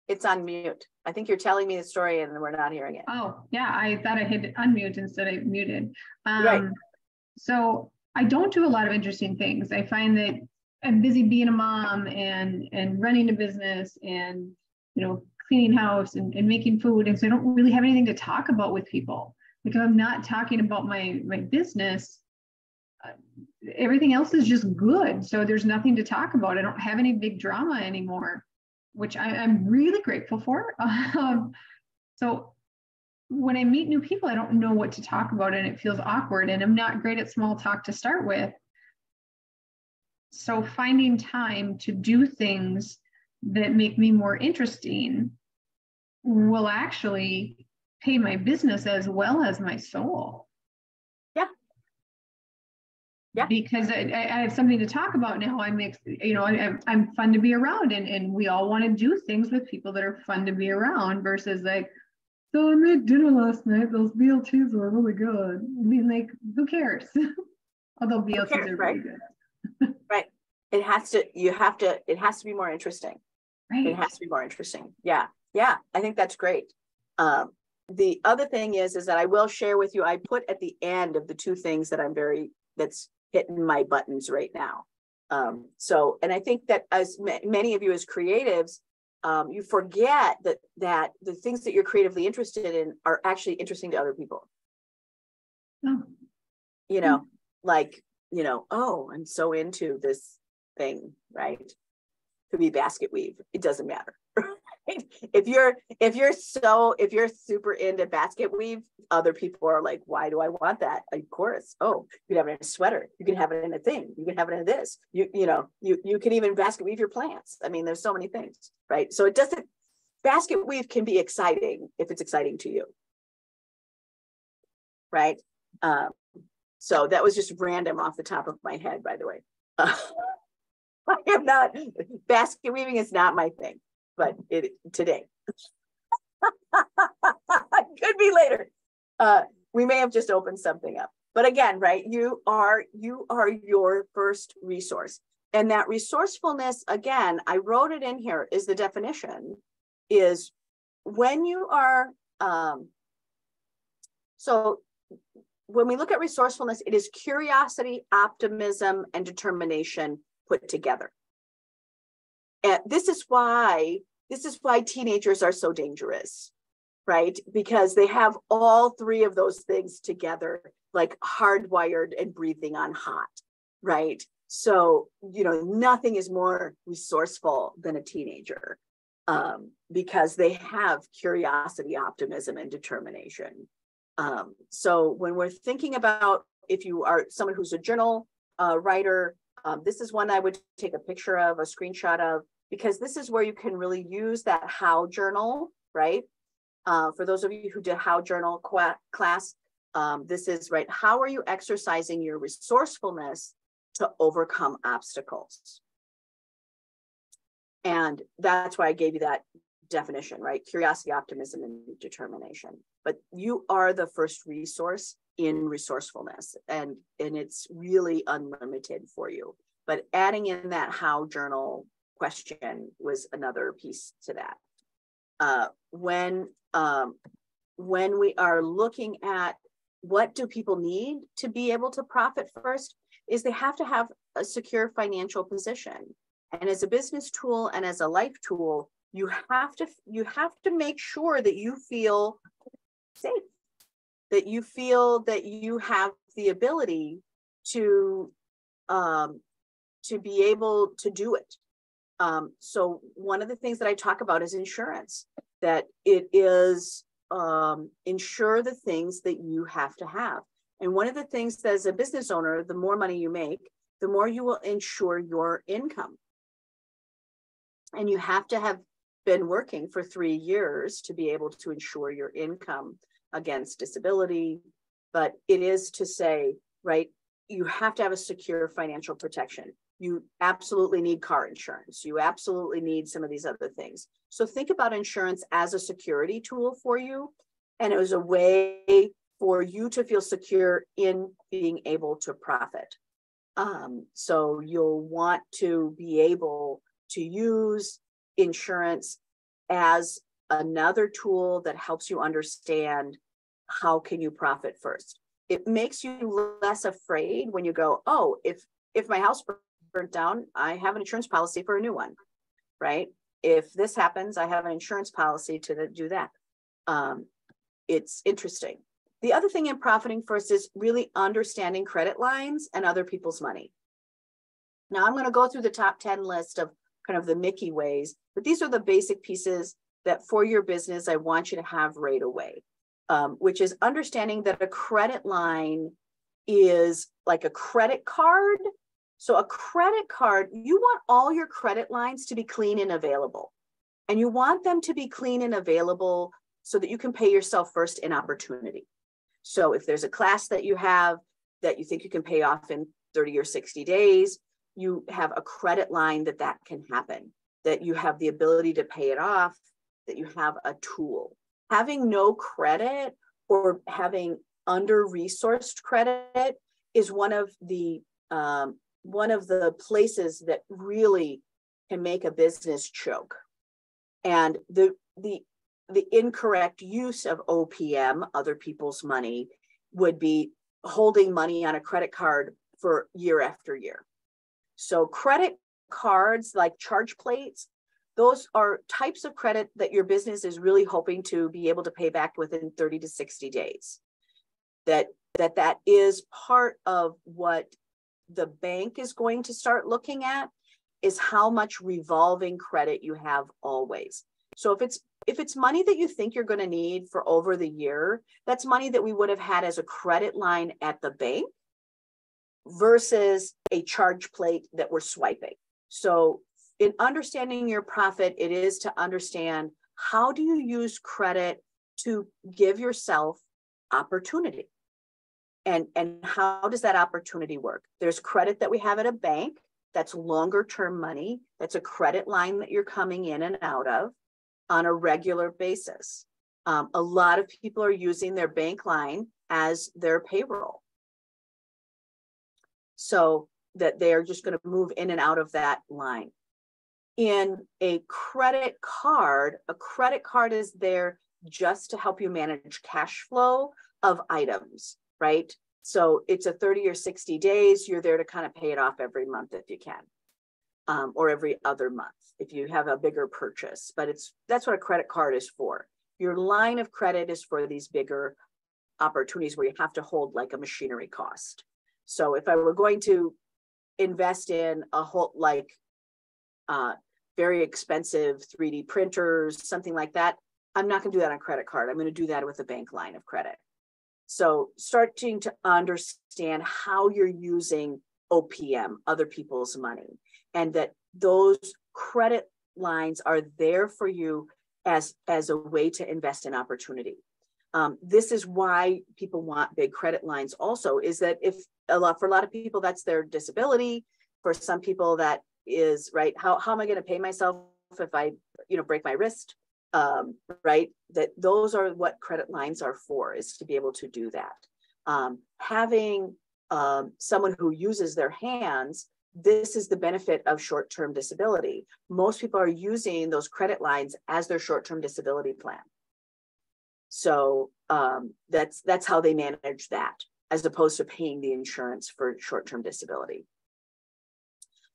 it's on mute. I think you're telling me the story and we're not hearing it. Oh, yeah, I thought I hit unmute instead of muted. Um, Right. So I don't do a lot of interesting things. I find that I'm busy being a mom and and running a business and you know cleaning house and, and making food, and so I don't really have anything to talk about with people. Like if I'm not talking about my my business, uh, everything else is just good. So there's nothing to talk about. I don't have any big drama anymore, which I, I'm really grateful for. *laughs* Um, so when I meet new people, I don't know what to talk about and it feels awkward and I'm not great at small talk to start with. So finding time to do things that make me more interesting will actually pay my business as well as my soul. Yeah. Because I, I have something to talk about now. I'm, you know, I, I'm- I'm fun to be around and, and we all want to do things with people that are fun to be around versus like, so I made dinner last night. Those BLTs were really good. I mean, like, who cares? *laughs* Although BLTs cares, are right? really good. Right. It has to, you have to, it has to be more interesting. It has to be more interesting. Yeah. Yeah. I think that's great. Um, the other thing is, is that I will share with you, I put at the end of the two things that I'm very, that's hitting my buttons right now. Um, so, and I think that as ma- many of you as creatives, um, you forget that, that the things that you're creatively interested in are actually interesting to other people. Oh, you know, like, you know, oh, I'm so into this thing, right? Could be basket weave. It doesn't matter. *laughs* *laughs* If you're if you're so if you're super into basket weave, other people are like, why do I want that? Of course. Oh, you can have it in a sweater. You can have it in a thing. You can have it in this. You you know, you you can even basket weave your plants. I mean, there's so many things, right? So it doesn't basket weave can be exciting if it's exciting to you. Right? Um, so that was just random off the top of my head, by the way. *laughs* I am not, basket weaving is not my thing, but it today. *laughs* Could be later. Uh, we may have just opened something up. But again, right, you are you are your first resource. And that resourcefulness, again, I wrote it in here, is the definition, is when you are um, so when we look at resourcefulness, it is curiosity, optimism, and determination put together. And this is why this is why teenagers are so dangerous, right? Because they have all three of those things together, like hardwired and breathing on hot, right? So, you know, nothing is more resourceful than a teenager um, because they have curiosity, optimism, and determination. Um, so when we're thinking about if you are someone who's a journal uh, writer, um, this is one I would take a picture of, a screenshot of, because this is where you can really use that how journal, right? Uh, for those of you who did how journal class, um, this is right. How are you exercising your resourcefulness to overcome obstacles? And that's why I gave you that definition, right? Curiosity, optimism, and determination. But you are the first resource in resourcefulness, and and it's really unlimited for you. But adding in that how journal question was another piece to that. Uh, when um, when we are looking at what do people need to be able to profit first, is they have to have a secure financial position. And as a business tool and as a life tool, you have to you have to make sure that you feel safe that you feel that you have the ability to um, to be able to do it um, so one of the things that i talk about is insurance that it is um, insure the things that you have to have and one of the things that as a business owner the more money you make the more you will insure your income and you have to have been working for three years to be able to insure your income against disability. But it is to say, right, you have to have a secure financial protection. You absolutely need car insurance. You absolutely need some of these other things. So think about insurance as a security tool for you. And it was a way for you to feel secure in being able to profit. Um, so you'll want to be able to use insurance as another tool that helps you understand how can you profit first. It makes you less afraid when you go, oh, if if my house burnt down, I have an insurance policy for a new one, right? If this happens, I have an insurance policy to do that. Um, it's interesting. The other thing in profiting first is really understanding credit lines and other people's money. Now I'm going to go through the top 10 list of kind of the Mickey ways, but these are the basic pieces that for your business, I want you to have right away, um, which is understanding that a credit line is like a credit card. So a credit card, you want all your credit lines to be clean and available. And you want them to be clean and available so that you can pay yourself first in opportunity. So if there's a class that you have that you think you can pay off in 30 or 60 days, you have a credit line that that can happen, that you have the ability to pay it off, that you have a tool. Having no credit or having under resourced credit is one of the um, one of the places that really can make a business choke. And the the the incorrect use of OPM, other people's money, would be holding money on a credit card for year after year. So credit cards like charge plates, those are types of credit that your business is really hoping to be able to pay back within 30 to 60 days. That that that is part of what the bank is going to start looking at is how much revolving credit you have always. So if it's if it's money that you think you're going to need for over the year, that's money that we would have had as a credit line at the bank versus a charge plate that we're swiping. So in understanding your profit, it is to understand how do you use credit to give yourself opportunity? And, and how does that opportunity work? There's credit that we have at a bank that's longer term money. That's a credit line that you're coming in and out of on a regular basis. Um, a lot of people are using their bank line as their payroll. So that they are just going to move in and out of that line. In a credit card, a credit card is there just to help you manage cash flow of items, right? So it's a 30 or 60 days. You're there to kind of pay it off every month if you can, um, or every other month if you have a bigger purchase, but it's that's what a credit card is for. Your line of credit is for these bigger opportunities where you have to hold like a machinery cost. So if I were going to invest in a whole like uh, very expensive 3D printers, something like that, I'm not going to do that on credit card. I'm going to do that with a bank line of credit. So starting to understand how you're using OPM, other people's money, and that those credit lines are there for you as, as a way to invest in opportunity. Um, this is why people want big credit lines also is that if a lot for a lot of people that's their disability for some people that is right how, how am i going to pay myself if i you know break my wrist um, right that those are what credit lines are for is to be able to do that um, having um, someone who uses their hands this is the benefit of short-term disability. Most people are using those credit lines as their short-term disability plan. So um, that's that's how they manage that, as opposed to paying the insurance for short-term disability.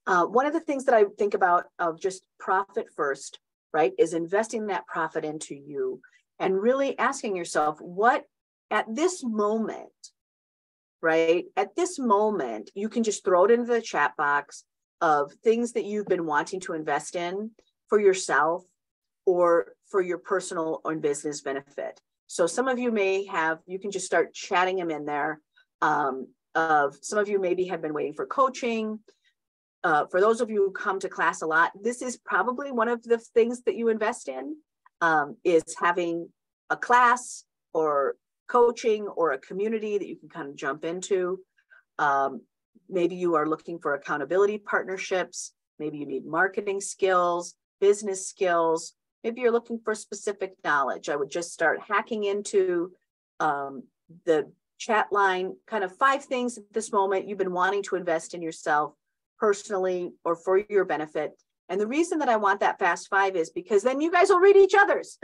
Uh, one of the things that I think about of just profit first, right, is investing that profit into you and really asking yourself, what at this moment right? At this moment, you can just throw it into the chat box of things that you've been wanting to invest in for yourself or for your personal or business benefit. So some of you may have, you can just start chatting them in there. Um, of some of you maybe have been waiting for coaching. Uh, for those of you who come to class a lot, this is probably one of the things that you invest in um, is having a class or coaching or a community that you can kind of jump into. Um, maybe you are looking for accountability partnerships. Maybe you need marketing skills, business skills. Maybe you're looking for specific knowledge. I would just start hacking into um, the chat line, kind of five things at this moment you've been wanting to invest in yourself personally or for your benefit. And the reason that I want that fast five is because then you guys will read each other's.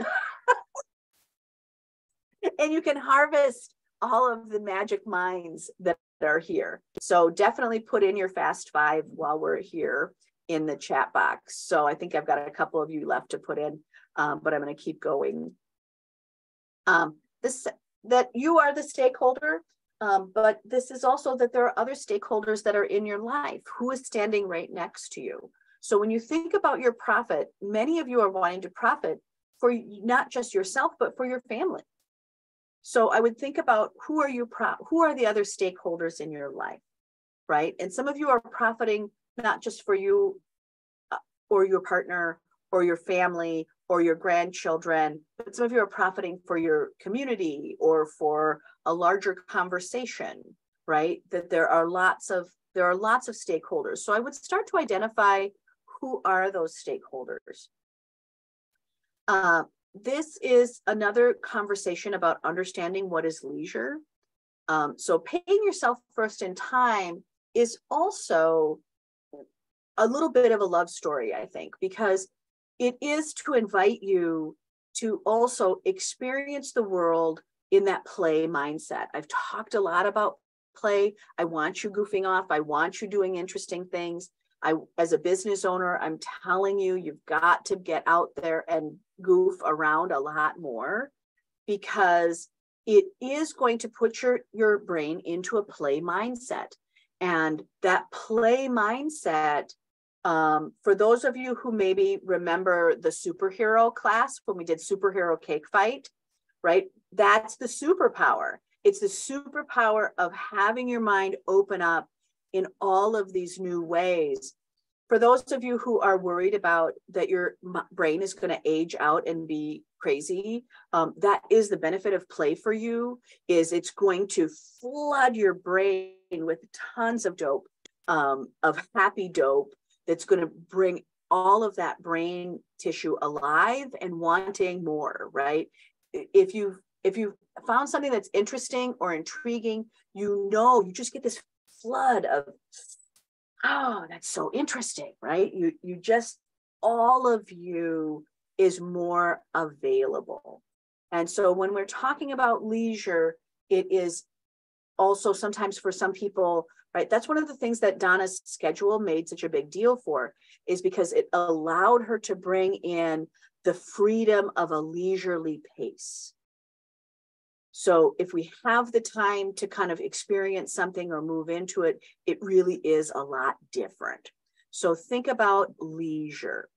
*laughs* and you can harvest all of the magic minds that are here. So definitely put in your fast five while we're here in the chat box. So I think I've got a couple of you left to put in, um, but I'm going to keep going. Um, this that you are the stakeholder, um, but this is also that there are other stakeholders that are in your life. Who is standing right next to you? So when you think about your profit, many of you are wanting to profit for not just yourself, but for your family. So I would think about who are you pro- who are the other stakeholders in your life, right? And some of you are profiting not just for you uh, or your partner or your family or your grandchildren, but some of you are profiting for your community or for a larger conversation, right? That there are lots of there are lots of stakeholders. So I would start to identify who are those stakeholders. Uh, this is another conversation about understanding what is leisure. Um, so paying yourself first in time is also a little bit of a love story, I think, because it is to invite you to also experience the world in that play mindset. I've talked a lot about play. I want you goofing off. I want you doing interesting things. I, as a business owner, I'm telling you, you've got to get out there and goof around a lot more because it is going to put your, your brain into a play mindset. And that play mindset, um, for those of you who maybe remember the superhero class when we did superhero cake fight, right? That's the superpower. It's the superpower of having your mind open up in all of these new ways. For those of you who are worried about that your brain is going to age out and be crazy, um, that is the benefit of play for you. Is it's going to flood your brain with tons of dope, um, of happy dope that's going to bring all of that brain tissue alive and wanting more. Right? If you if you found something that's interesting or intriguing, you know you just get this flood of oh that's so interesting right you you just all of you is more available and so when we're talking about leisure it is also sometimes for some people right that's one of the things that donna's schedule made such a big deal for is because it allowed her to bring in the freedom of a leisurely pace so if we have the time to kind of experience something or move into it, it really is a lot different. So think about leisure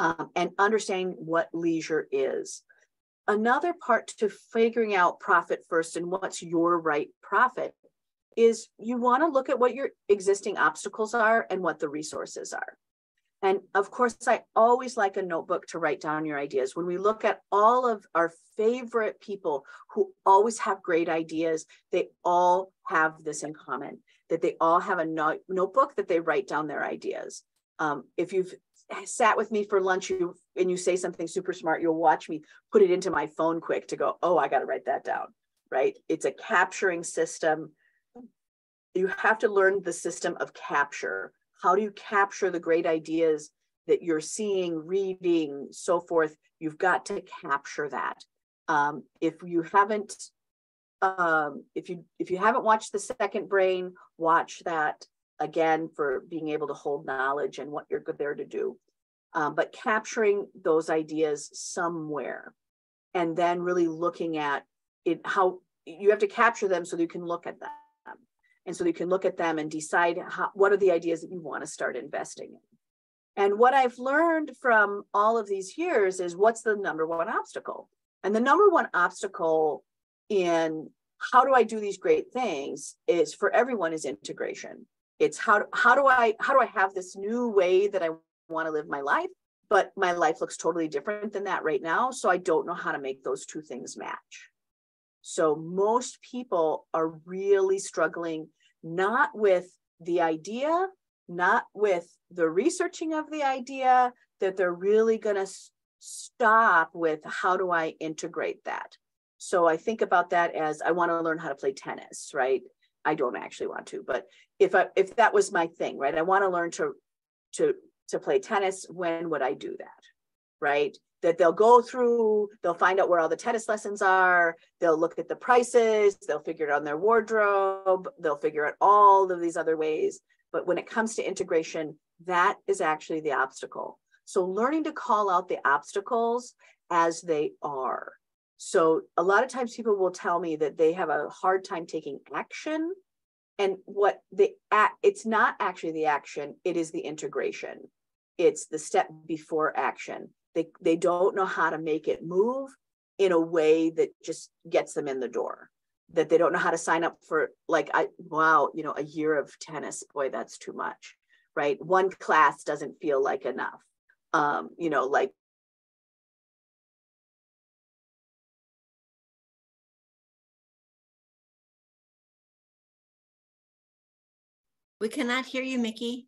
um, and understanding what leisure is. Another part to figuring out profit first and what's your right profit is you want to look at what your existing obstacles are and what the resources are. And of course, I always like a notebook to write down your ideas. When we look at all of our favorite people who always have great ideas, they all have this in common that they all have a note, notebook that they write down their ideas. Um, if you've sat with me for lunch you, and you say something super smart, you'll watch me put it into my phone quick to go, oh, I got to write that down, right? It's a capturing system. You have to learn the system of capture how do you capture the great ideas that you're seeing, reading, so forth? You've got to capture that. Um, if you haven't, um, if you if you haven't watched the second brain, watch that again for being able to hold knowledge and what you're there to do. Um, but capturing those ideas somewhere, and then really looking at it, how you have to capture them so that you can look at them and so you can look at them and decide how, what are the ideas that you want to start investing in. And what I've learned from all of these years is what's the number one obstacle? And the number one obstacle in how do I do these great things is for everyone is integration. It's how, how do I how do I have this new way that I want to live my life, but my life looks totally different than that right now. So I don't know how to make those two things match. So most people are really struggling not with the idea, not with the researching of the idea, that they're really going to stop with how do I integrate that. So I think about that as I want to learn how to play tennis, right? I don't actually want to, but if I if that was my thing, right? I want to learn to to to play tennis, when would I do that? Right? That they'll go through, they'll find out where all the tennis lessons are, they'll look at the prices, they'll figure it out their wardrobe, they'll figure out all of these other ways. But when it comes to integration, that is actually the obstacle. So learning to call out the obstacles as they are. So a lot of times people will tell me that they have a hard time taking action and what the it's not actually the action it is the integration it's the step before action they they don't know how to make it move in a way that just gets them in the door that they don't know how to sign up for like i wow you know a year of tennis boy that's too much right one class doesn't feel like enough um you know like We cannot hear you, Mickey.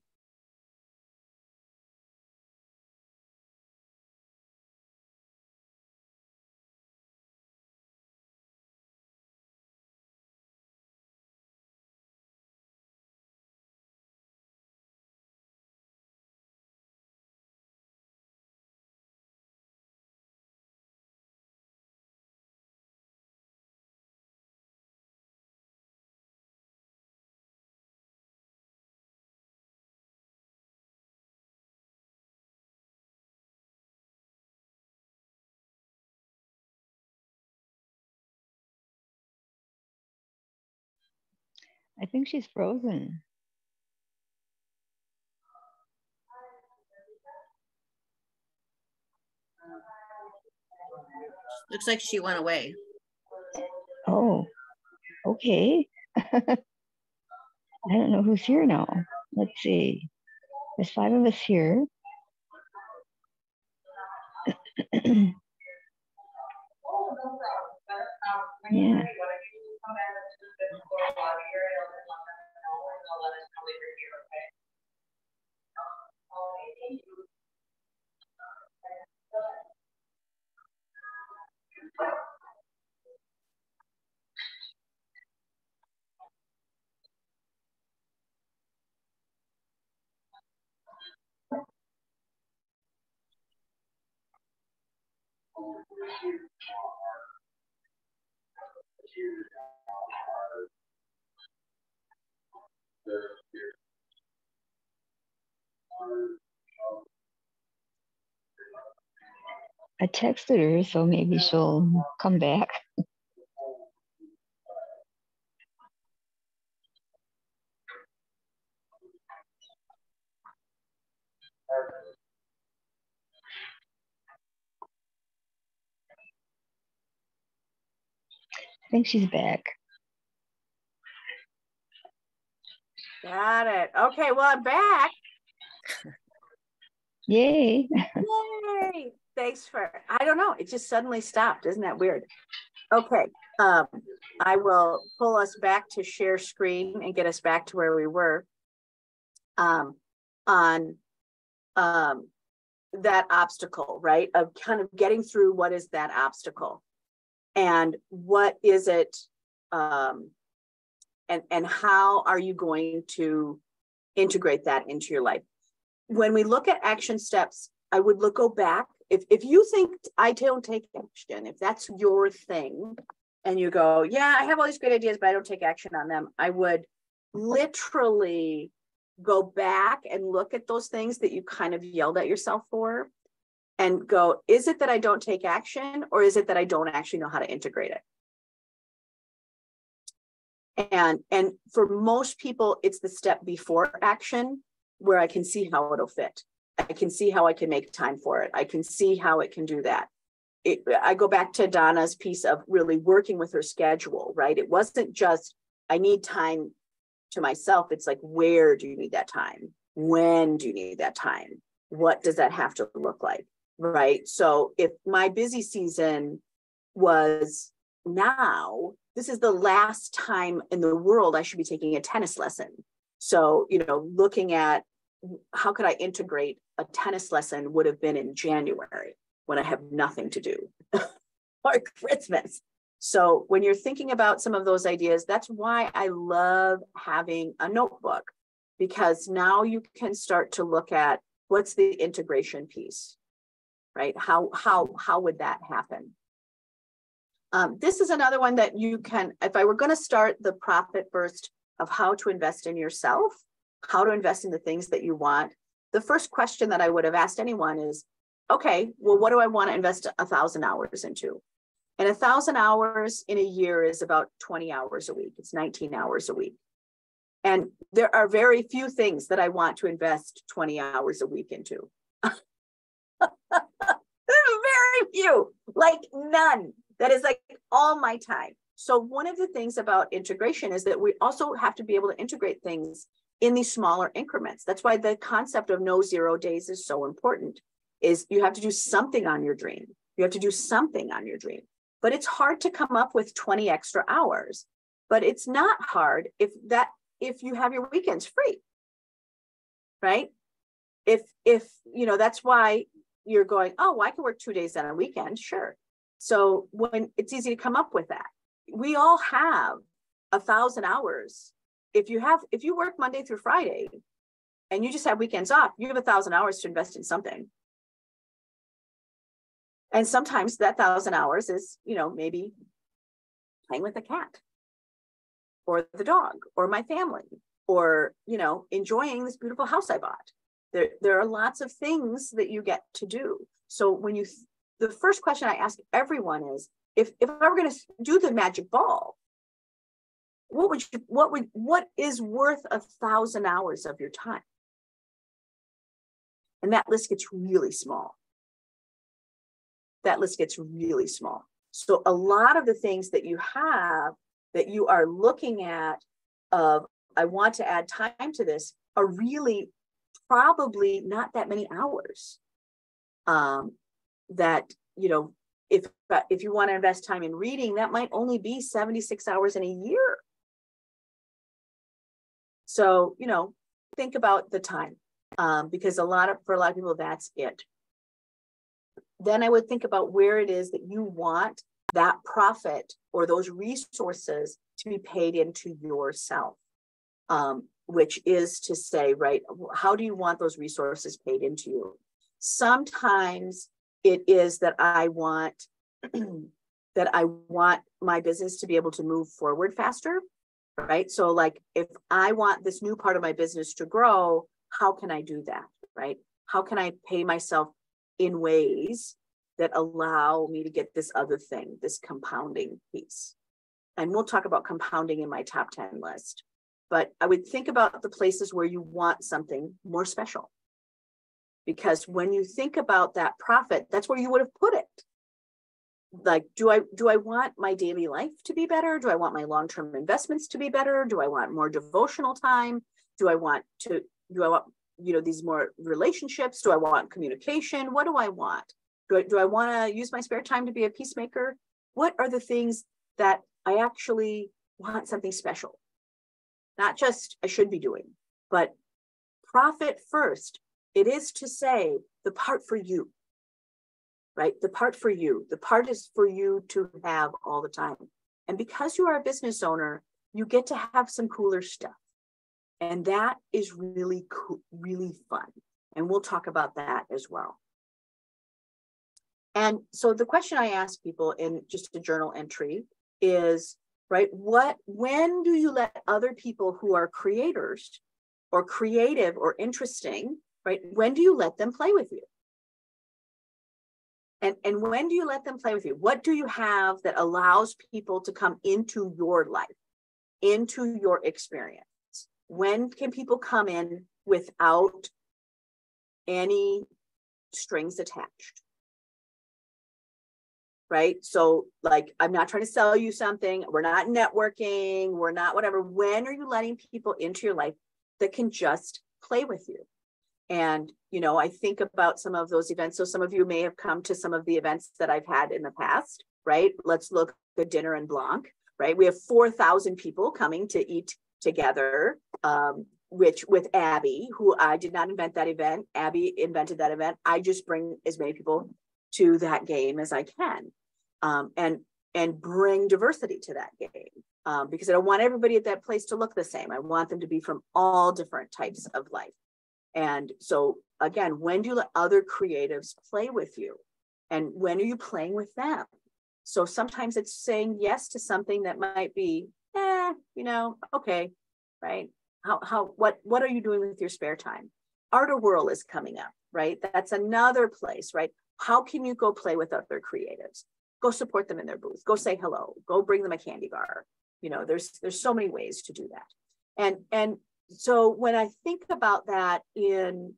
I think she's frozen. Looks like she went away. Oh, okay. *laughs* I don't know who's here now. Let's see. There's five of us here. *clears throat* yeah. I texted her, so maybe she'll come back. *laughs* I think she's back. Got it. Okay, well, I'm back. Yay. Yay. Thanks for, I don't know, it just suddenly stopped. Isn't that weird? Okay, um, I will pull us back to share screen and get us back to where we were um, on um, that obstacle, right? Of kind of getting through what is that obstacle and what is it um, and and how are you going to integrate that into your life? When we look at action steps i would look go back. If, if you think i don't take action if that's your thing and you go yeah i have all these great ideas but i don't take action on them i would literally go back and look at those things that you kind of yelled at yourself for and go is it that i don't take action or is it that i don't actually know how to integrate it? And and for most people it's the step before action where i can see how it'll fit. I can see how i can make time for it. I can see how it can do that. It, i go back to donna's piece of really working with her schedule right? It wasn't just i need time to myself. It's like where do you need that time? When do you need that time? What does that have to look like right so if my busy season was now this is the last time in the world I should be taking a tennis lesson. So, you know, looking at how could I integrate a tennis lesson would have been in January when I have nothing to do *laughs* or Christmas. So, when you're thinking about some of those ideas, that's why I love having a notebook because now you can start to look at what's the integration piece, right? How, how, how would that happen? Um, this is another one that you can, if I were going to start the profit first of how to invest in yourself, how to invest in the things that you want, the first question that I would have asked anyone is, okay, well, what do I want to invest a thousand hours into? And a thousand hours in a year is about 20 hours a week. It's 19 hours a week. And there are very few things that I want to invest 20 hours a week into. *laughs* *laughs* very few, like none. That is like all my time. So, one of the things about integration is that we also have to be able to integrate things in these smaller increments. That's why the concept of no zero days is so important. Is you have to do something on your dream. You have to do something on your dream. But it's hard to come up with 20 extra hours. But it's not hard if that if you have your weekends free. Right? If if you know that's why you're going, oh, well, I can work two days on a weekend, sure. So when it's easy to come up with that. We all have a thousand hours. If you have if you work Monday through Friday and you just have weekends off, you have a thousand hours to invest in something. And sometimes that thousand hours is, you know, maybe playing with a cat or the dog or my family or, you know, enjoying this beautiful house I bought. There, there are lots of things that you get to do. So when you, the first question I ask everyone is, if, if I were going to do the magic ball, what would you, what would, what is worth a thousand hours of your time? And that list gets really small that list gets really small. So a lot of the things that you have that you are looking at of I want to add time to this are really probably not that many hours. Um, that you know, if if you want to invest time in reading, that might only be 76 hours in a year. So, you know, think about the time um, because a lot of for a lot of people that's it then I would think about where it is that you want that profit or those resources to be paid into yourself, um, which is to say, right, how do you want those resources paid into you? Sometimes it is that I want *clears throat* that I want my business to be able to move forward faster, right? So, like, if I want this new part of my business to grow, how can I do that, right? How can I pay myself in ways that allow me to get this other thing, this compounding piece. And we'll talk about compounding in my top 10 list. But I would think about the places where you want something more special. Because when you think about that profit, that's where you would have put it. Like, do I do I want my daily life to be better? Do I want my long-term investments to be better? Do I want more devotional time? Do I want to do I want you know these more relationships do i want communication what do i want do i, do I want to use my spare time to be a peacemaker what are the things that i actually want something special not just i should be doing but profit first. It is to say the part for you right? The part for you. The part is for you to have all the time. And because you are a business owner you get to have some cooler stuff. And that is really cool, really fun. And we'll talk about that as well. And so the question I ask people in just a journal entry is, right, what, when do you let other people who are creators or creative or interesting, right, when do you let them play with you? And, and when do you let them play with you? What do you have that allows people to come into your life, into your experience? when can people come in without any strings attached? Right. So, like, I'm not trying to sell you something. We're not networking. We're not whatever. When are you letting people into your life that can just play with you? And, you know, I think about some of those events. So, some of you may have come to some of the events that I've had in the past, right? Let's look at Diner en Blanc, right? We have 4,000 people coming to eat together, um, which with Abby, who I did not invent that event. Abby invented that event. I just bring as many people to that game as I can, um, and and bring diversity to that game um, because I don't want everybody at that place to look the same. I want them to be from all different types of life. And so again, when do you let other creatives play with you? And when are you playing with them? So sometimes it's saying yes to something that might be, eh, you know, okay, right? How how what what are you doing with your spare time? Art Whirl is coming up, right? That's another place, right? How can you go play with other creatives? Go support them in their booth. Go say hello. Go bring them a candy bar. You know, there's there's so many ways to do that. And and so when I think about that in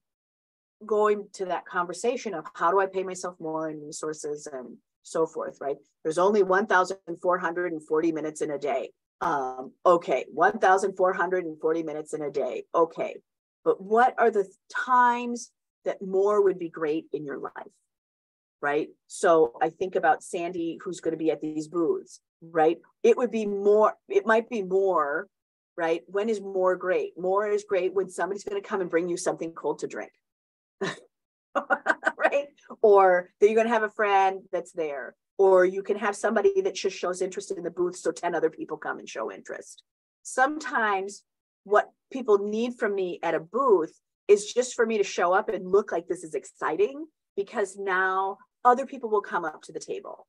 going to that conversation of how do I pay myself more in resources and so forth, right? There's only 1,440 minutes in a day. Um, okay, 1,440 minutes in a day. Okay, but what are the times that more would be great in your life? Right. So I think about Sandy, who's going to be at these booths, right? It would be more, it might be more, right? When is more great? More is great when somebody's going to come and bring you something cold to drink. *laughs* right? Or that you're going to have a friend that's there, or you can have somebody that just shows interest in the booth so 10 other people come and show interest. Sometimes what people need from me at a booth is just for me to show up and look like this is exciting because now other people will come up to the table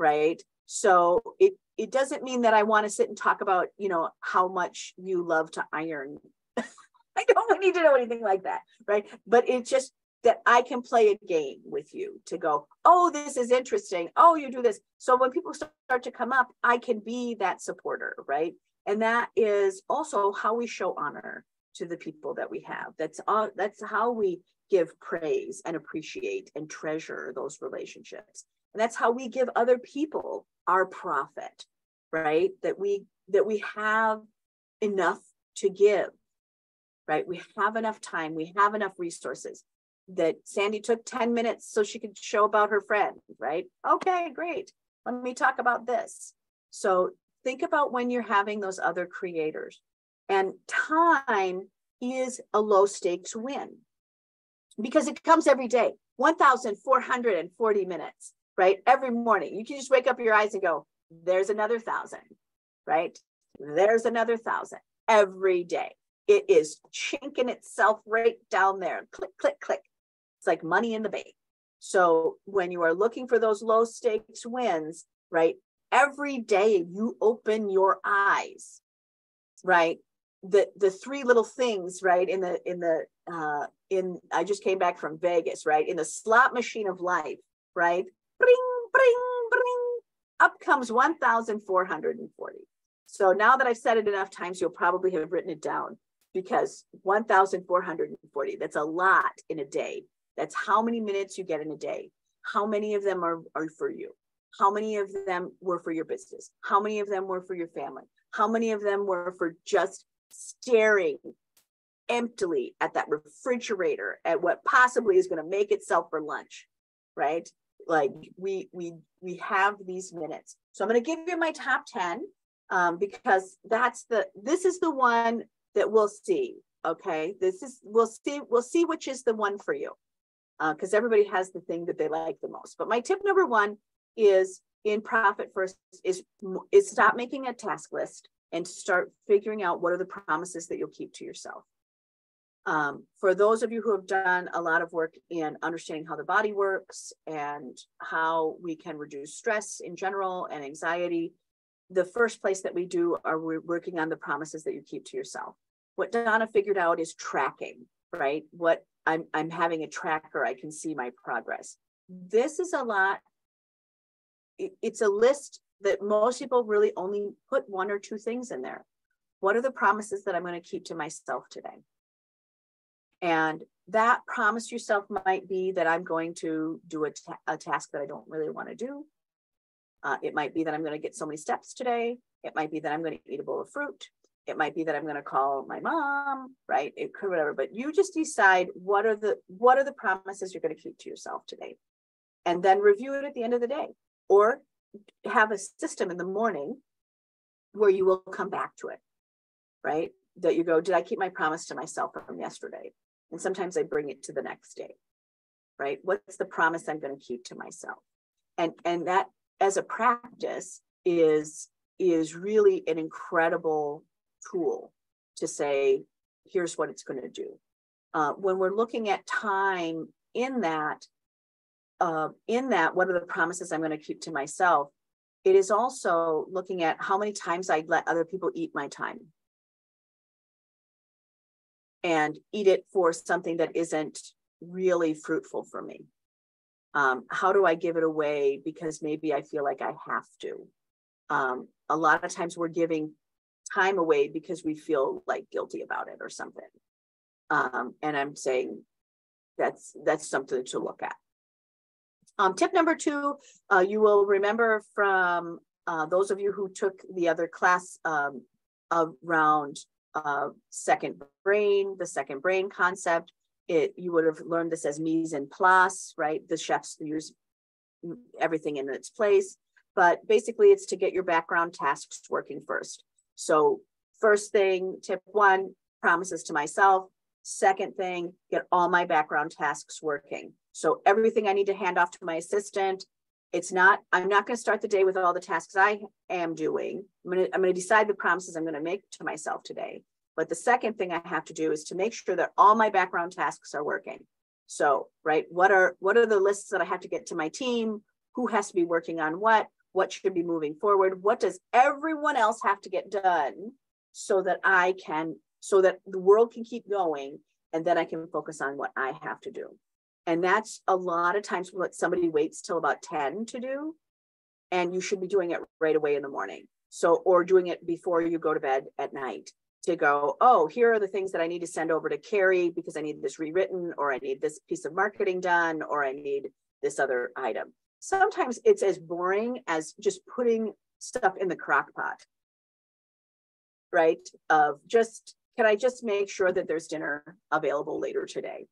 right? So it it doesn't mean that i want to sit and talk about you know how much you love to iron. *laughs* I don't need to know anything like that right? But it's just that i can play a game with you to go oh this is interesting. Oh you do this. So when people start to come up i can be that supporter right? And that is also how we show honor to the people that we have. That's all that's how we give praise and appreciate and treasure those relationships. And that's how we give other people our profit right? That we that we have enough to give right? We have enough time. We have enough resources. That sandy took 10 minutes so she could show about her friend right? Okay great. Let me talk about this. So think about when you're having those other creators. And time is a low stakes win because it comes every day 1440 minutes right? Every morning. You can just wake up your eyes and go there's another thousand right? There's another thousand every day. It is chinking itself right down there. Click click click. It's like money in the bank. So when you are looking for those low stakes wins right every day you open your eyes right the the three little things right in the in the uh in i just came back from vegas right in the slot machine of life right bring bring bring up comes 1440 so now that i've said it enough times you'll probably have written it down because 1440 that's a lot in a day that's how many minutes you get in a day how many of them are, are for you how many of them were for your business? How many of them were for your family? How many of them were for just staring emptily at that refrigerator at what possibly is going to make itself for lunch, right? Like we we we have these minutes. So I'm going to give you my top 10 um, because that's the this is the one that we'll see. Okay, this is we'll see we'll see which is the one for you because uh, everybody has the thing that they like the most. But my tip number one is in profit first is is stop making a task list and start figuring out what are the promises that you'll keep to yourself. Um, for those of you who have done a lot of work in understanding how the body works and how we can reduce stress in general and anxiety, the first place that we do are we're working on the promises that you keep to yourself. What Donna figured out is tracking, right? What I'm I'm having a tracker, I can see my progress. This is a lot it's a list that most people really only put one or two things in there. What are the promises that I'm going to keep to myself today? And that promise yourself might be that I'm going to do a, ta- a task that I don't really want to do. Uh, it might be that I'm going to get so many steps today. It might be that I'm going to eat a bowl of fruit. It might be that I'm going to call my mom, right? It could whatever, but you just decide what are the what are the promises you're going to keep to yourself today, and then review it at the end of the day or have a system in the morning where you will come back to it, right? That you go, did I keep my promise to myself from yesterday? And sometimes I bring it to the next day, right? What's the promise I'm going to keep to myself? And and that as a practice is is really an incredible tool to say, here's what it's going to do. uh, when we're looking at time in that, uh, in that, what are the promises I'm going to keep to myself? It is also looking at how many times I let other people eat my time and eat it for something that isn't really fruitful for me. Um, how do I give it away because maybe I feel like I have to? Um, a lot of times we're giving time away because we feel like guilty about it or something. Um, and I'm saying that's that's something to look at. Um, tip number two, uh, you will remember from uh, those of you who took the other class um, around uh, second brain, the second brain concept. It you would have learned this as mise en place, right? The chefs use everything in its place, but basically it's to get your background tasks working first. So first thing, tip one, promises to myself. Second thing, get all my background tasks working. So everything I need to hand off to my assistant, it's not, I'm not going to start the day with all the tasks I am doing. I'm going to, I'm going to decide the promises I'm going to make to myself today. But the second thing I have to do is to make sure that all my background tasks are working. So, right, what are what are the lists that I have to get to my team? Who has to be working on what? What should be moving forward? What does everyone else have to get done so that I can so that the world can keep going and then I can focus on what I have to do. And that's a lot of times what somebody waits till about 10 to do. And you should be doing it right away in the morning. So, or doing it before you go to bed at night to go, oh, here are the things that I need to send over to Carrie because I need this rewritten, or I need this piece of marketing done, or I need this other item. Sometimes it's as boring as just putting stuff in the crock pot, right? Of just, can I just make sure that there's dinner available later today?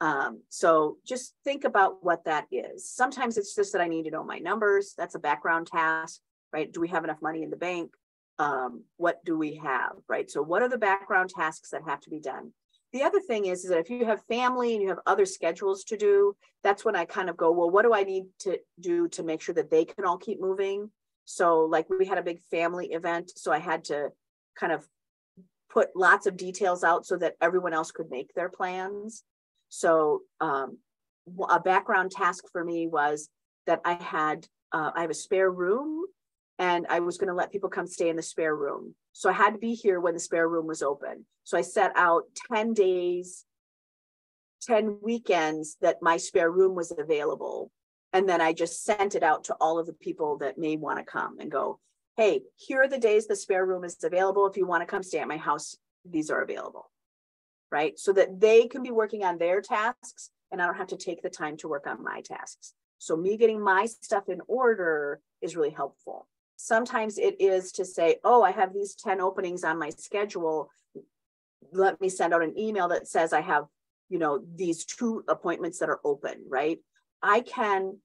Um, so just think about what that is. Sometimes it's just that I need to know my numbers. That's a background task, right? Do we have enough money in the bank? Um, what do we have, right? So what are the background tasks that have to be done? The other thing is, is that if you have family and you have other schedules to do, that's when I kind of go, well, what do I need to do to make sure that they can all keep moving? So like we had a big family event, so I had to kind of put lots of details out so that everyone else could make their plans. So um, a background task for me was that I had uh, I have a spare room and I was going to let people come stay in the spare room. So I had to be here when the spare room was open. So I set out 10 days, 10 weekends that my spare room was available. And then I just sent it out to all of the people that may want to come and go, hey, here are the days the spare room is available. If you want to come stay at my house, these are available right? So that they can be working on their tasks and I don't have to take the time to work on my tasks. So me getting my stuff in order is really helpful. Sometimes it is to say, oh, I have these 10 openings on my schedule. Let me send out an email that says I have, you know, these two appointments that are open, right? I can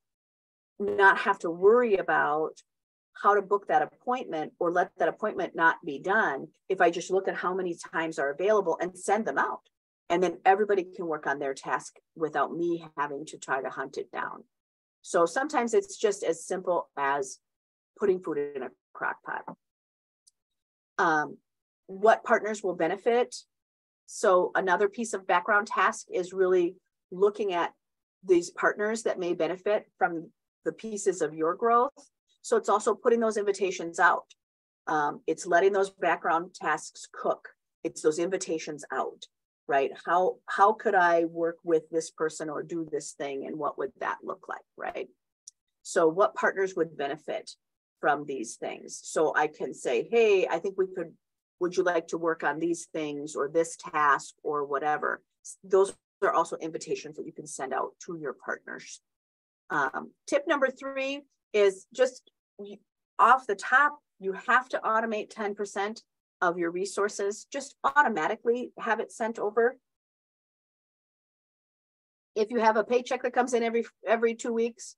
not have to worry about how to book that appointment or let that appointment not be done if I just look at how many times are available and send them out. And then everybody can work on their task without me having to try to hunt it down. So sometimes it's just as simple as putting food in a crock pot. Um, what partners will benefit? So another piece of background task is really looking at these partners that may benefit from the pieces of your growth so it's also putting those invitations out. Um, it's letting those background tasks cook. It's those invitations out, right? How how could I work with this person or do this thing, and what would that look like, right? So what partners would benefit from these things? So I can say, hey, I think we could. Would you like to work on these things or this task or whatever? Those are also invitations that you can send out to your partners. Um, tip number three is just off the top, you have to automate 10% of your resources, just automatically have it sent over. If you have a paycheck that comes in every every two weeks,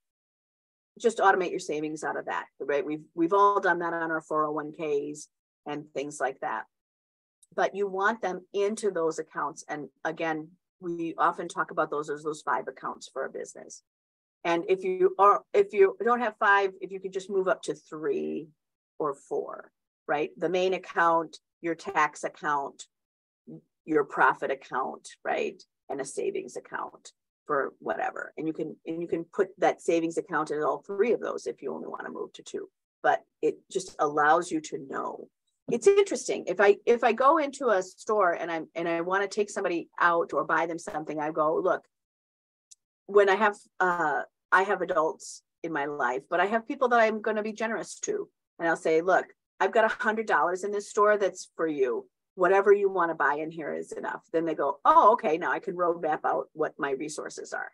just automate your savings out of that, right? We've we've all done that on our 401ks and things like that. But you want them into those accounts. And again, we often talk about those as those five accounts for a business. And if you are, if you don't have five, if you could just move up to three or four, right? The main account, your tax account, your profit account, right? and a savings account for whatever. And you can and you can put that savings account in all three of those if you only want to move to two. But it just allows you to know. It's interesting. If I if I go into a store and I'm and I want to take somebody out or buy them something, I go, look, when I have uh I have adults in my life, but I have people that I'm going to be generous to. And I'll say, look, I've got a hundred dollars in this store that's for you whatever you want to buy in here is enough. Then they go, oh, okay, now I can roadmap out what my resources are.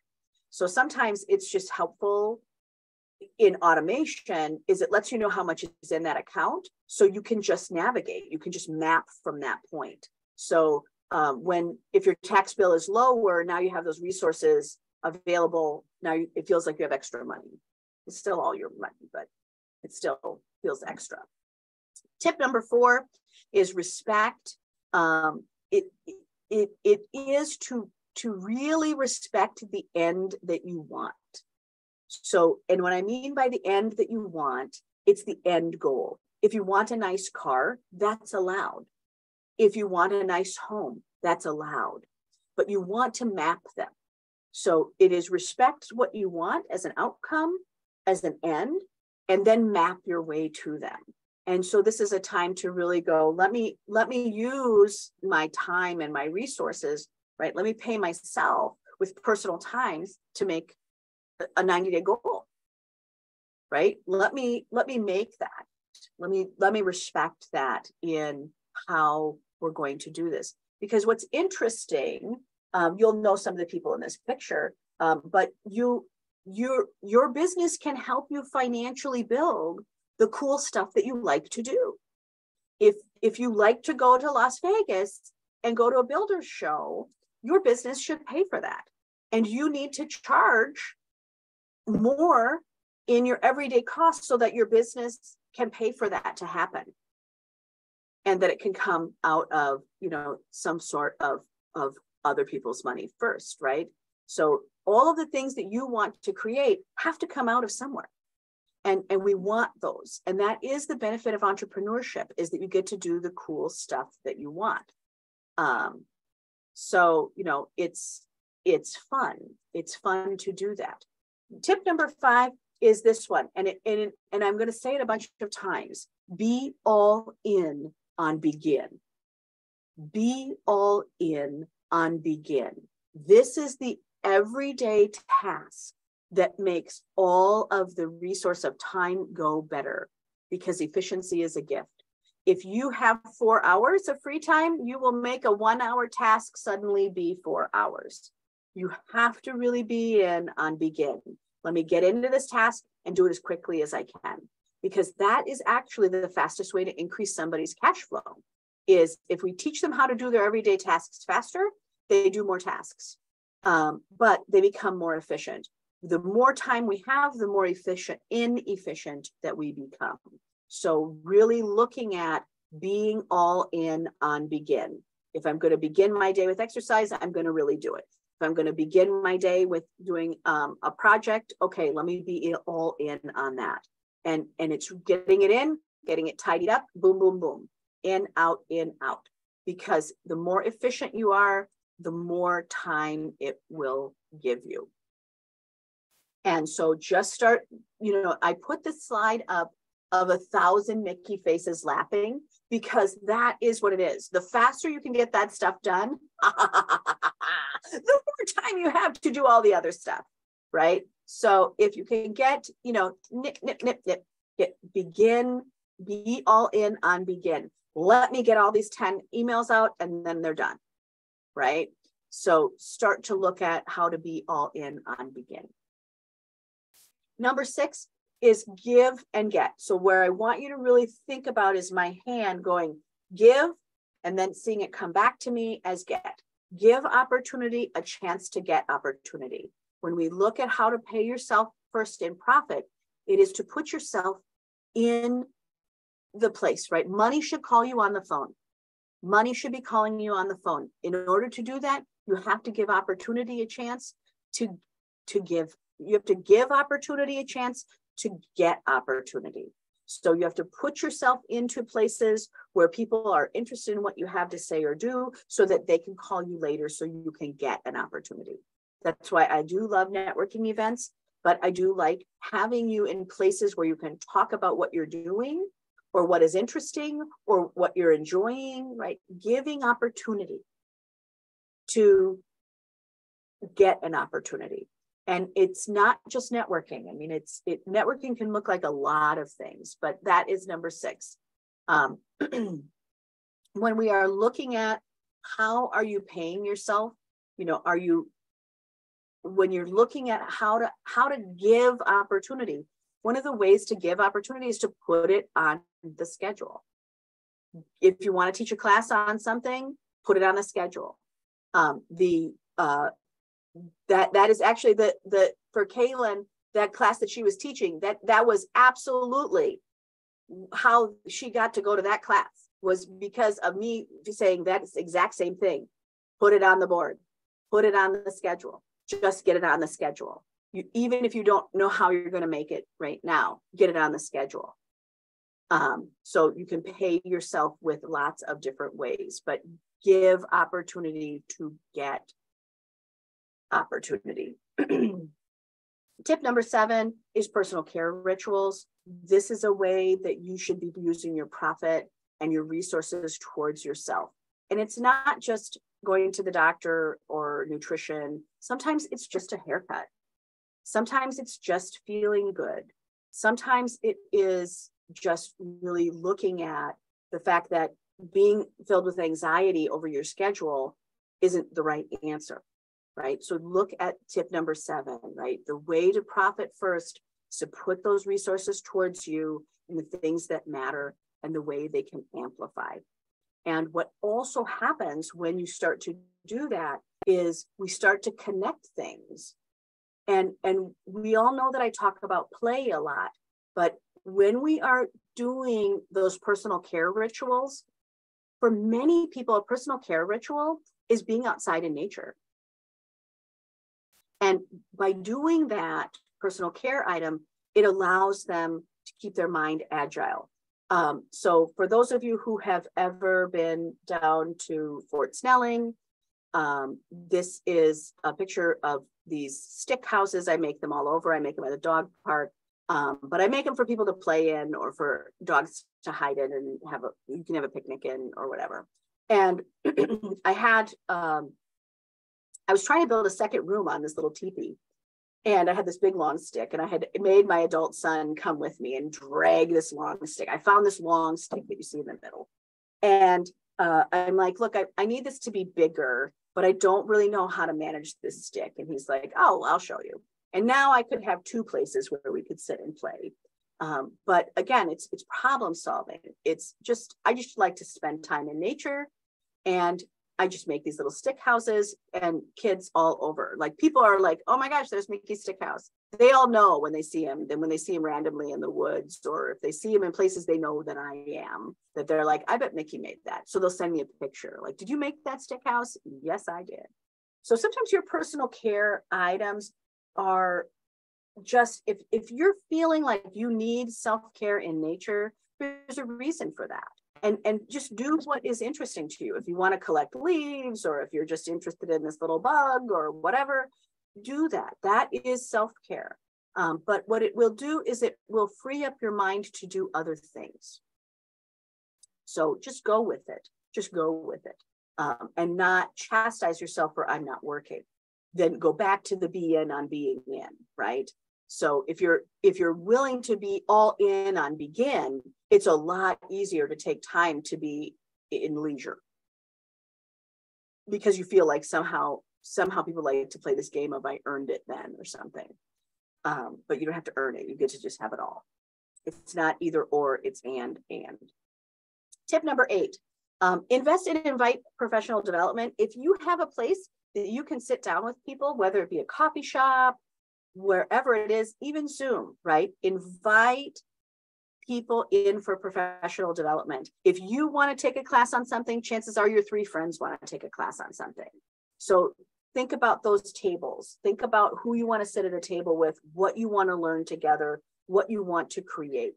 So sometimes it's just helpful in automation is it lets you know how much is in that account so you can just navigate you can just map from that point so um, when if your tax bill is lower now you have those resources available now it feels like you have extra money it's still all your money but it still feels extra tip number four is respect. Um, it, it, it is to, to really respect the end that you want. So, and what I mean by the end that you want, it's the end goal. If you want a nice car, that's allowed. If you want a nice home, that's allowed. But you want to map them. So it is respect what you want as an outcome, as an end, and then map your way to them. And so this is a time to really go let me let me use my time and my resources right? Let me pay myself with personal times to make a 90 day goal. Right? Let me let me make that. Let me let me respect that in how we're going to do this. Because what's interesting um, you'll know some of the people in this picture um, but you your your business can help you financially build the cool stuff that you like to do. If if you like to go to Las Vegas and go to a builder's show, your business should pay for that. And you need to charge more in your everyday costs so that your business can pay for that to happen. And that it can come out of, you know, some sort of of other people's money first, right? So all of the things that you want to create have to come out of somewhere. And and we want those. And that is the benefit of entrepreneurship is that you get to do the cool stuff that you want. Um so you know it's it's fun. It's fun to do that. Tip number five is this one and it and, it, and i'm going to say it a bunch of times. Be all in on begin. Be all in on begin this is the everyday task that makes all of the resource of time go better because efficiency is a gift. If you have four hours of free time, you will make a one hour task suddenly be four hours. You have to really be in on begin. Let me get into this task and do it as quickly as I can because that is actually the fastest way to increase somebody's cash flow is if we teach them how to do their everyday tasks faster, they do more tasks, um, but they become more efficient the more time we have, the more efficient, inefficient that we become. So really looking at being all in on begin. If I'm going to begin my day with exercise, I'm going to really do it. If I'm going to begin my day with doing um, a project, okay, let me be all in on that. And and it's getting it in, getting it tidied up, boom, boom, boom, in, out, in, out. Because the more efficient you are, the more time it will give you. And so just start, you know, I put the slide up of a thousand Mickey faces laughing because that is what it is. The faster you can get that stuff done, *laughs* the more time you have to do all the other stuff, right? So if you can get, you know, nip, nip, nip, nip, get begin, be all in on begin. Let me get all these 10 emails out and then they're done, right? So start to look at how to be all in on begin. Number six is give and get. So where I want you to really think about is my hand going give and then seeing it come back to me as get. Give opportunity a chance to get opportunity. When we look at how to pay yourself first in profit, it is to put yourself in the place, right? Money should call you on the phone. Money should be calling you on the phone. In order to do that, you have to give opportunity a chance to, to give you have to give opportunity a chance to get opportunity. So you have to put yourself into places where people are interested in what you have to say or do so that they can call you later so you can get an opportunity. That's why I do love networking events, but I do like having you in places where you can talk about what you're doing or what is interesting or what you're enjoying, right? Giving opportunity to get an opportunity. And it's not just networking. I mean it's it networking can look like a lot of things but that is number six. Um, *clears throat* when we are looking at how are you paying yourself? You know are you when you're looking at how to how to give opportunity one of the ways to give opportunity is to put it on the schedule. If you want to teach a class on something put it on the schedule. Um, the uh, that that is actually the the for Kaylin that class that she was teaching that that was absolutely how she got to go to that class was because of me saying that exact same thing. Put it on the board. Put it on the schedule. Just get it on the schedule. You, even if you don't know how you're going to make it right now get it on the schedule um, so you can pay yourself with lots of different ways but give opportunity to get opportunity. *clears throat* Tip number seven is personal care rituals. This is a way that you should be using your profit and your resources towards yourself. And it's not just going to the doctor or nutrition. Sometimes it's just a haircut. Sometimes it's just feeling good. Sometimes it is just really looking at the fact that being filled with anxiety over your schedule isn't the right answer right? So look at tip number seven, right? The way to profit first is to put those resources towards you and the things that matter and the way they can amplify. And what also happens when you start to do that is we start to connect things. And, and we all know that I talk about play a lot, but when we are doing those personal care rituals, for many people, a personal care ritual is being outside in nature. And by doing that personal care item, it allows them to keep their mind agile. Um, so for those of you who have ever been down to Fort Snelling, um, this is a picture of these stick houses. I make them all over. I make them at a dog park, um, but I make them for people to play in or for dogs to hide in and have a, you can have a picnic in or whatever. And *clears throat* I had um, I was trying to build a second room on this little teepee. And I had this big long stick, and I had made my adult son come with me and drag this long stick. I found this long stick that you see in the middle. And uh, I'm like, look, I, I need this to be bigger, but I don't really know how to manage this stick. And he's like, oh, I'll show you. And now I could have two places where we could sit and play. Um, but again, it's it's problem solving. It's just I just like to spend time in nature and I just make these little stick houses and kids all over. Like people are like, oh my gosh, there's Mickey's stick house. They all know when they see him. Then when they see him randomly in the woods, or if they see him in places they know that I am, that they're like, I bet Mickey made that. So they'll send me a picture. Like, did you make that stick house? Yes, I did. So sometimes your personal care items are just if if you're feeling like you need self-care in nature, there's a reason for that. And and just do what is interesting to you. If you want to collect leaves or if you're just interested in this little bug or whatever do that. That is self-care. Um, but what it will do is it will free up your mind to do other things. So just go with it. Just go with it. Um, and not chastise yourself for i'm not working then go back to the be in on being in right so if you're if you're willing to be all in on begin, it's a lot easier to take time to be in leisure. Because you feel like somehow somehow people like to play this game of I earned it then or something. Um, but you don't have to earn it. You get to just have it all. It's not either or, it's and and. Tip number eight, um, invest in invite professional development. If you have a place that you can sit down with people, whether it be a coffee shop wherever it is, even Zoom, right? Invite people in for professional development. If you want to take a class on something, chances are your three friends want to take a class on something. So think about those tables. Think about who you want to sit at a table with, what you want to learn together, what you want to create.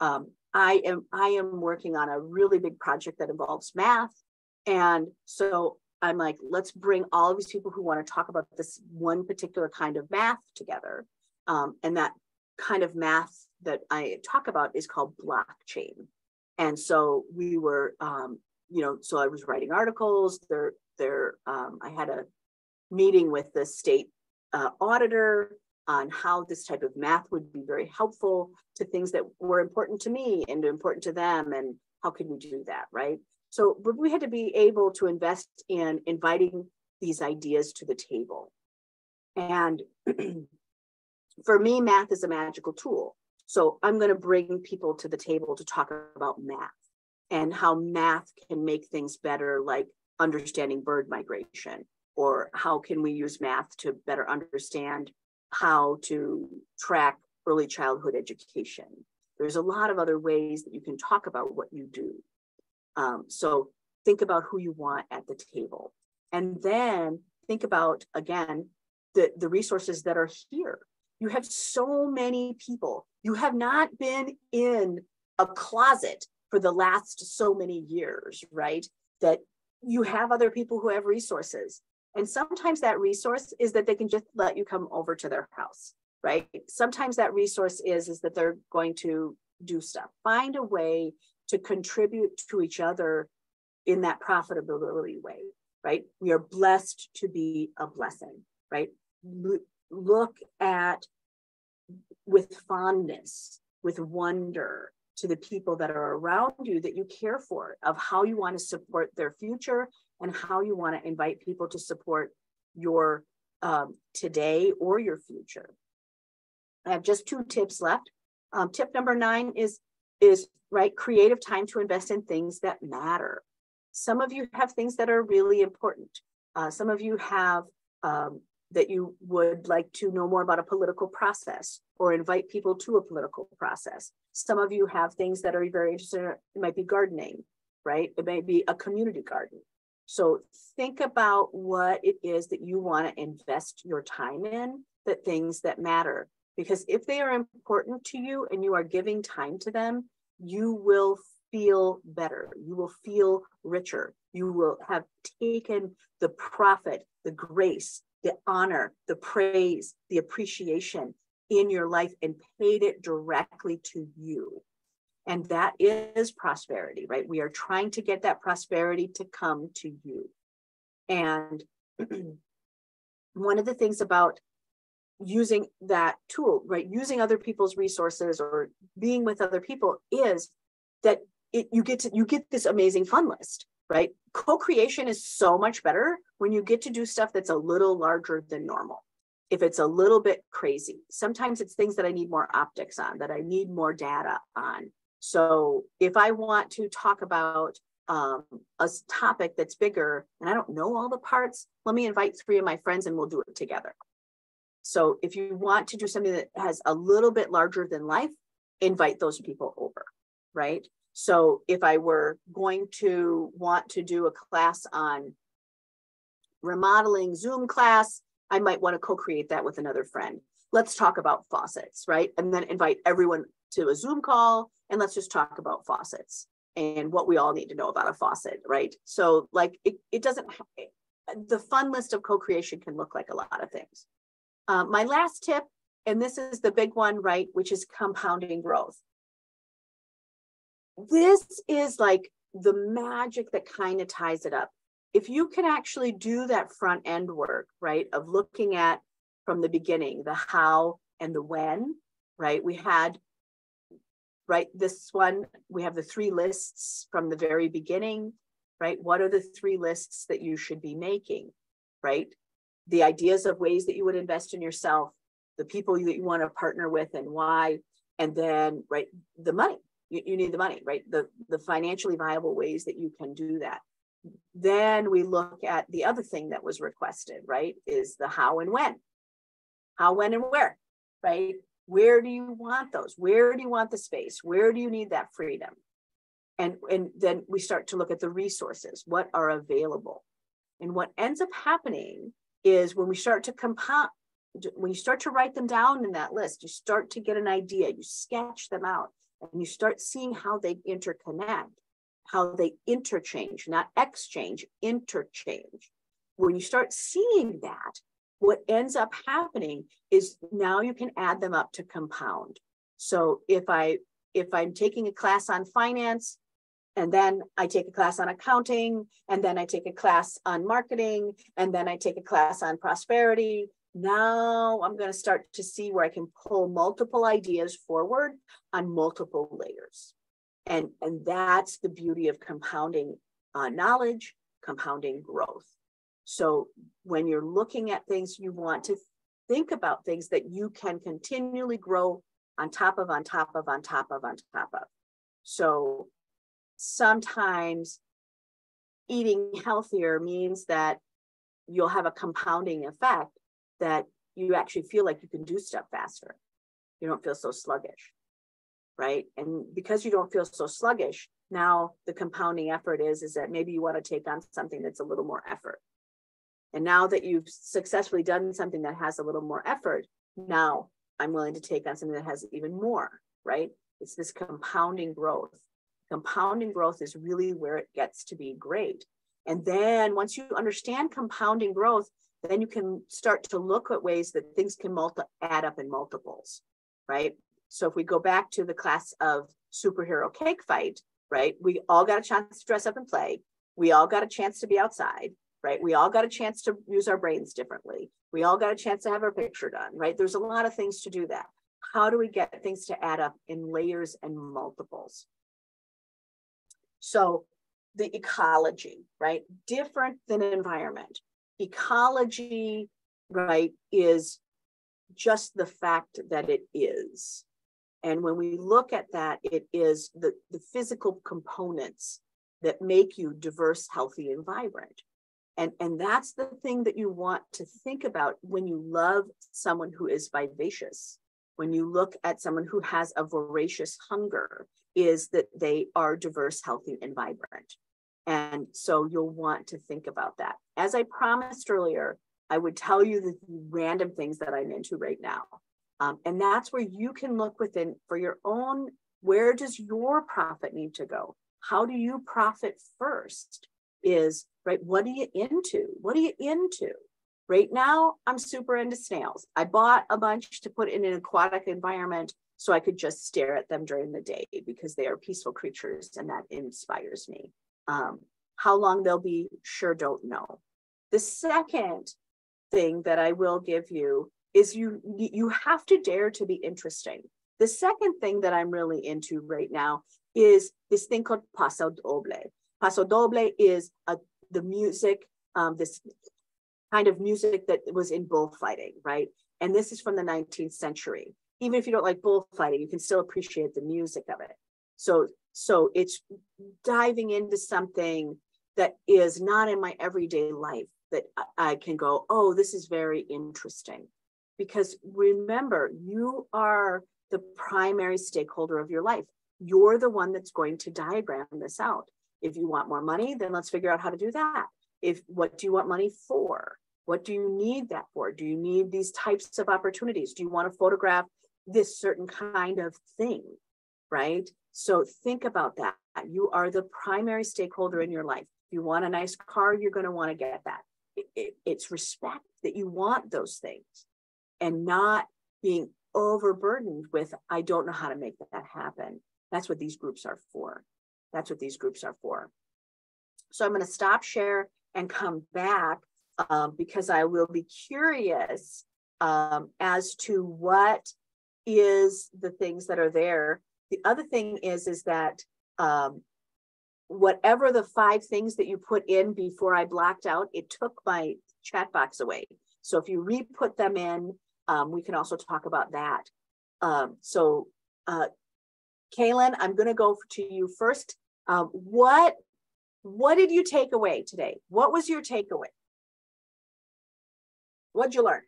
um, I am I am working on a really big project that involves math, and so I'm like, let's bring all of these people who want to talk about this one particular kind of math together, um, and that kind of math that I talk about is called blockchain. And so we were, um, you know, so I was writing articles. There, there, um, I had a meeting with the state uh, auditor on how this type of math would be very helpful to things that were important to me and important to them and how can we do that right so but we had to be able to invest in inviting these ideas to the table and *clears throat* for me math is a magical tool so i'm going to bring people to the table to talk about math and how math can make things better like understanding bird migration or how can we use math to better understand how to track early childhood education. There's a lot of other ways that you can talk about what you do. Um, so think about who you want at the table. And then think about, again, the, the resources that are here. You have so many people. You have not been in a closet for the last so many years, right? That you have other people who have resources. And sometimes that resource is that they can just let you come over to their house, right? Sometimes that resource is, is that they're going to do stuff. Find a way to contribute to each other in that profitability way, right? We are blessed to be a blessing, right? Look at with fondness, with wonder, to the people that are around you that you care for, of how you want to support their future and how you want to invite people to support your um, today or your future. I have just two tips left. Um, tip number nine is is right creative time to invest in things that matter. Some of you have things that are really important. Uh, some of you have um, that you would like to know more about a political process or invite people to a political process. Some of you have things that are very interested in, it might be gardening, right? It may be a community garden. So think about what it is that you want to invest your time in, the things that matter. Because if they are important to you and you are giving time to them, you will feel better. You will feel richer. You will have taken the profit, the grace, the honor, the praise, the appreciation in your life and paid it directly to you. And that is prosperity, right? We are trying to get that prosperity to come to you. And *clears throat* one of the things about using that tool, right? Using other people's resources or being with other people is that it, you get to you get this amazing fun list right? Co creation is so much better when you get to do stuff that's a little larger than normal. If it's a little bit crazy, sometimes it's things that I need more optics on, that I need more data on. So if I want to talk about um, a topic that's bigger and I don't know all the parts, let me invite three of my friends and we'll do it together. So if you want to do something that has a little bit larger than life, invite those people over, right? So if I were going to want to do a class on remodeling Zoom class, I might want to co-create that with another friend. Let's talk about faucets, right? And then invite everyone to a Zoom call and let's just talk about faucets and what we all need to know about a faucet, right? So like it, it doesn't, the fun list of co-creation can look like a lot of things. Uh, my last tip, and this is the big one, right, which is compounding growth this is like the magic that kind of ties it up. If you can actually do that front end work, right, of looking at from the beginning, the how and the when, right? We had, right, this one, we have the three lists from the very beginning, right? What are the three lists that you should be making, right? The ideas of ways that you would invest in yourself, the people that you want to partner with and why, and then, right, the money, you, you need the money, right? The, the financially viable ways that you can do that. Then we look at the other thing that was requested, right? Is the how and when. How, when, and where, right? Where do you want those? Where do you want the space? Where do you need that freedom? And, and then we start to look at the resources, what are available. And what ends up happening is when we start to compound, when you start to write them down in that list, you start to get an idea, you sketch them out, and you start seeing how they interconnect, how they interchange, not exchange, interchange. When you start seeing that, what ends up happening is now you can add them up to compound. So if I if I'm taking a class on finance, and then I take a class on accounting, and then I take a class on marketing, and then I take a class on prosperity. Now I'm going to start to see where I can pull multiple ideas forward on multiple layers. And, and that's the beauty of compounding uh, knowledge, compounding growth. So when you're looking at things, you want to think about things that you can continually grow on top of, on top of, on top of, on top of. So sometimes eating healthier means that you'll have a compounding effect that you actually feel like you can do stuff faster. You don't feel so sluggish, right? And because you don't feel so sluggish, now the compounding effort is is that maybe you want to take on something that's a little more effort. And now that you've successfully done something that has a little more effort, now I'm willing to take on something that has even more, right? It's this compounding growth. Compounding growth is really where it gets to be great. And then once you understand compounding growth, then you can start to look at ways that things can multi add up in multiples, right? So if we go back to the class of superhero cake fight, right? We all got a chance to dress up and play. We all got a chance to be outside, right? We all got a chance to use our brains differently. We all got a chance to have our picture done, right? There's a lot of things to do that. How do we get things to add up in layers and multiples? So the ecology, right? Different than environment. Ecology, right, is just the fact that it is. And when we look at that, it is the, the physical components that make you diverse, healthy, and vibrant. And, and that's the thing that you want to think about when you love someone who is vivacious, when you look at someone who has a voracious hunger, is that they are diverse, healthy, and vibrant. And so you'll want to think about that. As I promised earlier, I would tell you the random things that I'm into right now. Um, and that's where you can look within for your own where does your profit need to go? How do you profit first? Is right, what are you into? What are you into? Right now, I'm super into snails. I bought a bunch to put in an aquatic environment so I could just stare at them during the day because they are peaceful creatures and that inspires me. Um, how long they'll be, sure don't know. The second thing that I will give you is you you have to dare to be interesting. The second thing that I'm really into right now is this thing called paso doble. Paso doble is a, the music, um, this kind of music that was in bullfighting, right? And this is from the 19th century. Even if you don't like bullfighting, you can still appreciate the music of it. So, so it's diving into something that is not in my everyday life that I can go, oh, this is very interesting. Because remember, you are the primary stakeholder of your life. You're the one that's going to diagram this out. If you want more money, then let's figure out how to do that. If what do you want money for? What do you need that for? Do you need these types of opportunities? Do you want to photograph this certain kind of thing? Right? So think about that. You are the primary stakeholder in your life. If you want a nice car, you're going to want to get that. It, it, it's respect that you want those things and not being overburdened with, I don't know how to make that happen. That's what these groups are for. That's what these groups are for. So I'm going to stop share and come back um, because I will be curious um, as to what is the things that are there. The other thing is, is that um, whatever the five things that you put in before I blacked out, it took my chat box away. So if you re-put them in, um, we can also talk about that. Um, so uh, Kaylin, I'm going to go to you first. Um, what what did you take away today? What was your takeaway? What'd you learn?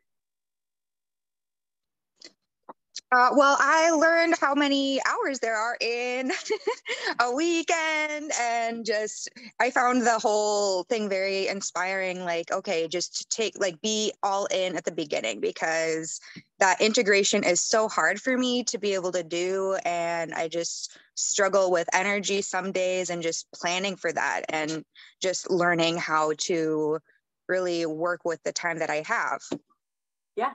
Uh, well, I learned how many hours there are in *laughs* a weekend, and just I found the whole thing very inspiring. Like, okay, just take like be all in at the beginning because that integration is so hard for me to be able to do, and I just struggle with energy some days and just planning for that and just learning how to really work with the time that I have. Yeah,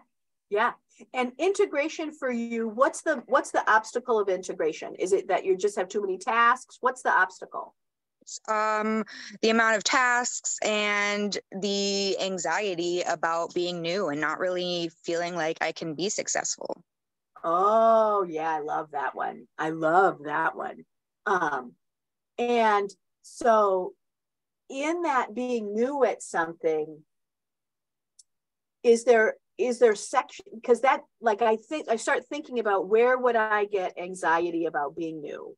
yeah and integration for you what's the what's the obstacle of integration? Is it that you just have too many tasks? What's the obstacle? Um the amount of tasks and the anxiety about being new and not really feeling like i can be successful. Oh yeah i love that one. I love that one. Um and so in that being new at something is there is there section because that like i think i start thinking about where would i get anxiety about being new?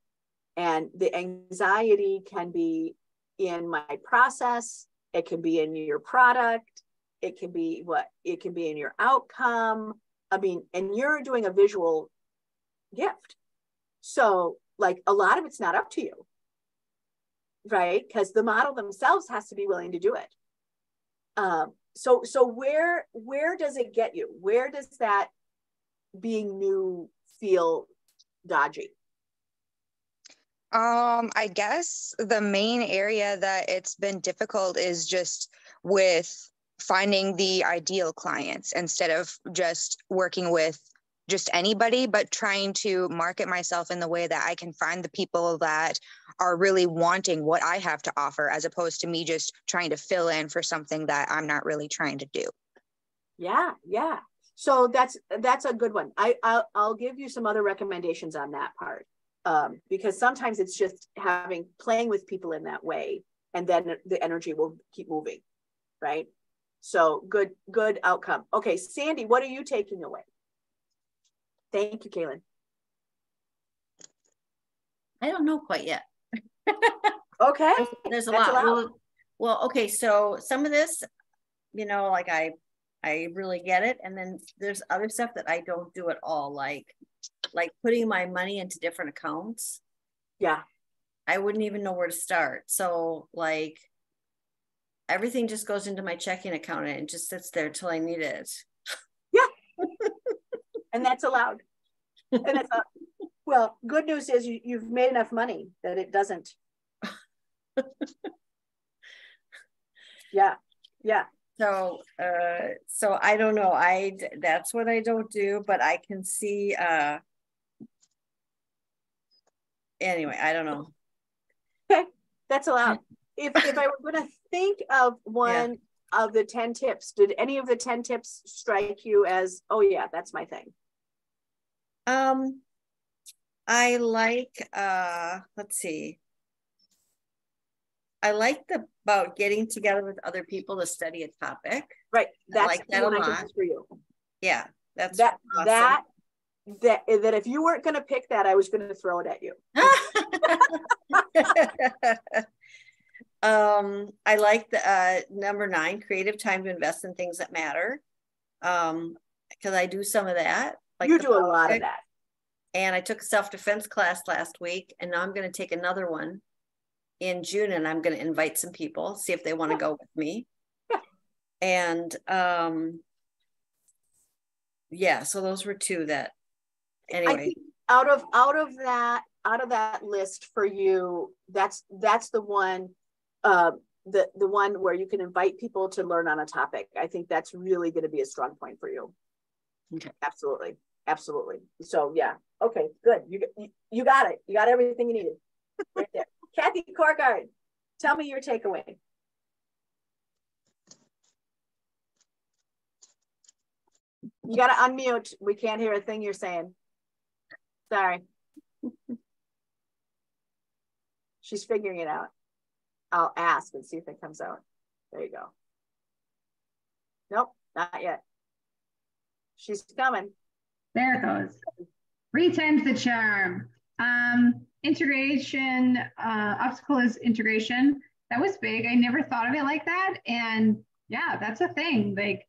And the anxiety can be in my process it can be in your product it can be what it can be in your outcome. I mean and you're doing a visual gift. So like a lot of it's not up to you. Right? Because the model themselves has to be willing to do it. Um, so so where where does it get you? Where does that being new feel dodgy? Um i guess the main area that it's been difficult is just with finding the ideal clients instead of just working with just anybody, but trying to market myself in the way that I can find the people that are really wanting what I have to offer, as opposed to me just trying to fill in for something that I'm not really trying to do. Yeah, yeah. So that's that's a good one. I I'll, I'll give you some other recommendations on that part um, because sometimes it's just having playing with people in that way, and then the energy will keep moving, right? So good good outcome. Okay, Sandy, what are you taking away? Thank you, Kaylin. I don't know quite yet. Okay. There's a That's lot. Well, well, okay. So some of this, you know, like I, I really get it. And then there's other stuff that I don't do at all. Like, like putting my money into different accounts. Yeah. I wouldn't even know where to start. So like everything just goes into my checking account and it just sits there till I need it. Yeah. and that's allowed. And that's well, good news is you, you've made enough money that it doesn't. *laughs* yeah, yeah. So, uh, so I don't know. I that's what I don't do, but I can see. Uh, anyway, I don't know. Okay, that's allowed. *laughs* If if I were going to think of one yeah. of the ten tips, did any of the ten tips strike you as, oh yeah, that's my thing? Um, I like, uh, let's see. I like the about getting together with other people to study a topic. Right. That's I like that a lot. For you. Yeah. That's that awesome. that that that if you weren't going to pick that, I was going to throw it at you. *laughs* um, I like the uh, number nine, creative time to invest in things that matter. Um, because I do some of that. Like you do a lot of that. And I took a self defense class last week, and now I'm going to take another one in June, and I'm going to invite some people, see if they want to go with me. *laughs* And um, yeah, so those were two that. Anyway, out of out of that out of that list for you, that's that's the one. Uh, the the one where you can invite people to learn on a topic. I think that's really going to be a strong point for you. Okay. Absolutely. Absolutely. So yeah. Okay, good. You, you, you got it. You got everything you needed *laughs* right there. Kathy Corgard, tell me your takeaway. You got to unmute. We can't hear a thing you're saying. Sorry. *laughs* She's figuring it out. I'll ask and see if it comes out. There you go. Nope, not yet. She's coming. There it goes. Times the charm. Um, integration, uh, obstacle is integration. That was big. I never thought of it like that. And yeah, that's a thing. Like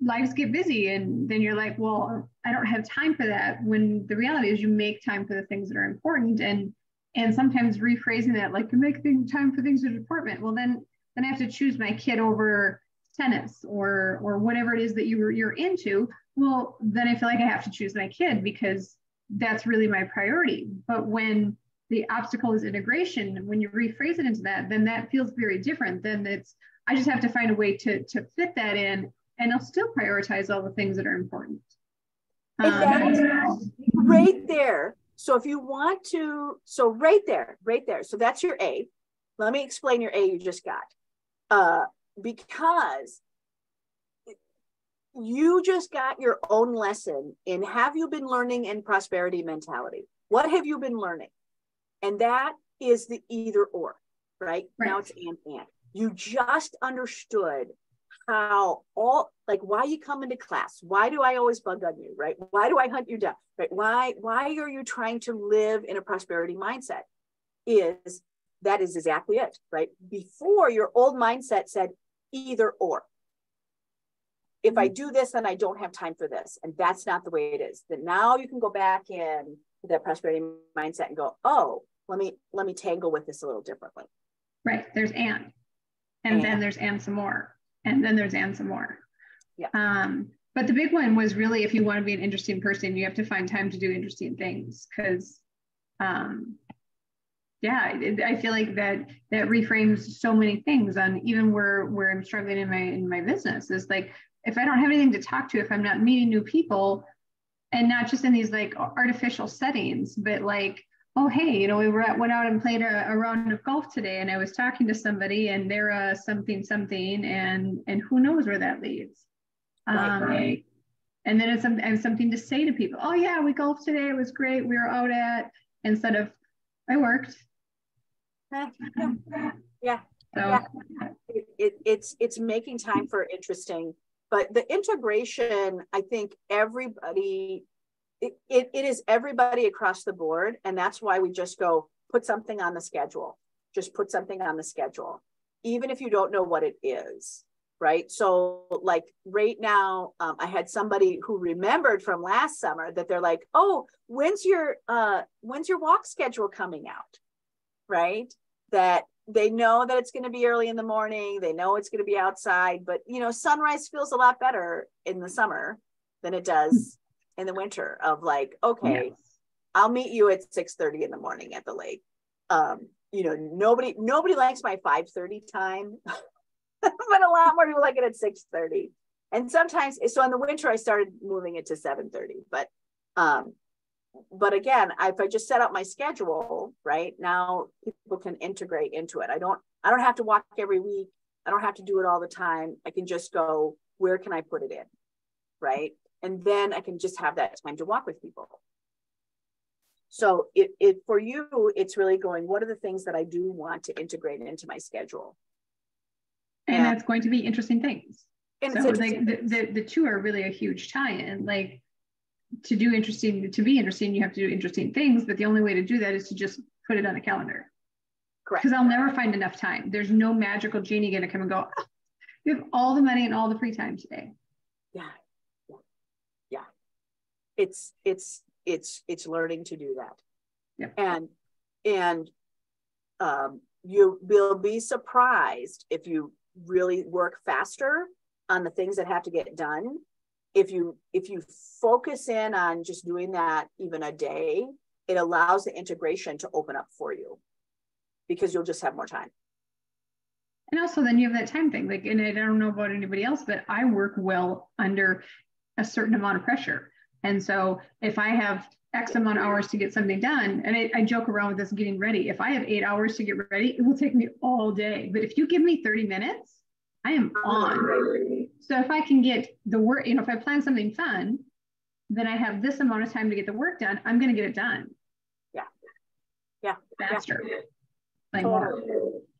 lives get busy and then you're like well i don't have time for that when the reality is you make time for the things that are important and and sometimes rephrasing that like you make time for things that are important well then then i have to choose my kid over tennis or or whatever it is that you you're into well then i feel like i have to choose my kid because that's really my priority but when the obstacle is integration when you rephrase it into that then that feels very different Then it's i just have to find a way to to fit that in and I'll still prioritize all the things that are important. Um, *laughs* right there. So if you want to, so right there, right there. So that's your A. Let me explain your A you just got. Uh, because you just got your own lesson in have you been learning in prosperity mentality? What have you been learning? And that is the either or, right? right. Now it's and and. You just understood how all like why you come into class why do i always bug on you right why do i hunt you down right why why are you trying to live in a prosperity mindset is that is exactly it right before your old mindset said either or if i mm-hmm. do this then i don't have time for this. And that's not the way it is. That now you can go back in to that prosperity mindset and go oh let me let me tangle with this a little differently. Right. There's and. And, and. then there's and some more. And then there's and some more. Yeah. Um, but the big one was really if you want to be an interesting person, you have to find time to do interesting things. Because, um, yeah, it, I feel like that that reframes so many things on even where where I'm struggling in my in my business. Is like if I don't have anything to talk to, if I'm not meeting new people, and not just in these like artificial settings, but like oh hey you know we were at, went out and played a, a, round of golf today and i was talking to somebody and they're a something something and and who knows where that leads. Right, um, right. and then it's some, and something to say to people oh yeah we golfed today it was great we were out at instead of i worked. Yeah *laughs* so. Yeah. It, it, it's it's making time for interesting but the integration i think everybody it, it, it is everybody across the board. And that's why we just go put something on the schedule. Just put something on the schedule, even if you don't know what it is. Right. So, like right now, um, I had somebody who remembered from last summer that they're like, "Oh, when's your uh, when's your walk schedule coming out?" Right. That they know that it's going to be early in the morning. They know it's going to be outside, but you know, sunrise feels a lot better in the summer than it does in the winter of like, okay, yes. I'll meet you at 6 30 in the morning at the lake. Um, you know, nobody, nobody likes my 5 30 time, *laughs* but a lot more people like it at 6 30. And sometimes, so in the winter, I started moving it to 7 30. But, um, but again, if I just set up my schedule, right now people can integrate into it. I don't, I don't have to walk every week. I don't have to do it all the time. I can just go, where can I put it in? Right and then I can just have that time to walk with people. So it, it for you, it's really going, what are the things that I do want to integrate into my schedule? And, and that's going to be interesting things. And so like the, the, the two are really a huge tie-in. Like to do interesting, to be interesting, you have to do interesting things, but the only way to do that is to just put it on a calendar. Correct. Because I'll never find enough time. There's no magical genie gonna come and go, oh, you have all the money and all the free time today. Yeah, Yeah. it's it's it's it's learning to do that yeah. and and um, you will be surprised if you really work faster on the things that have to get done if you if you focus in on just doing that even a day it allows the integration to open up for you because you'll just have more time and also then you have that time thing like and i don't know about anybody else but i work well under a certain amount of pressure and so if I have X amount of hours to get something done, and I, I, joke around with this getting ready. If I have eight hours to get ready, it will take me all day. But if you give me 30 minutes, I am on. So if I can get the work, you know, if I plan something fun, then I have this amount of time to get the work done. I'm going to get it done. Yeah. Yeah. Faster. Yeah. Like totally.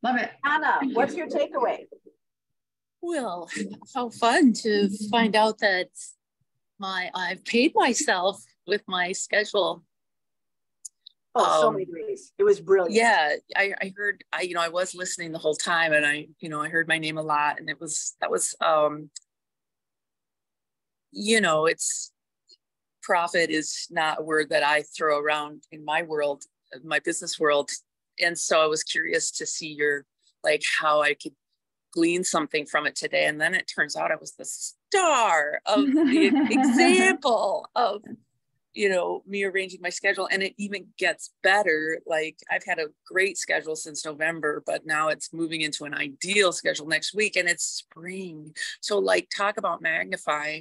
Love it. Anna, what's your takeaway? Well, how fun to find out that my I've paid myself with my schedule. Oh, um, so many ways. It was brilliant. Yeah, I, I heard I you know I was listening the whole time and I you know I heard my name a lot and it was that was um you know, it's profit is not a word that I throw around in my world, my business world. And so I was curious to see your, like, how I could glean something from it today. And then it turns out I was the star of the *laughs* example of you know me arranging my schedule and it even gets better. Like i've had a great schedule since november but now it's moving into an ideal schedule next week and it's spring. So like talk about magnify.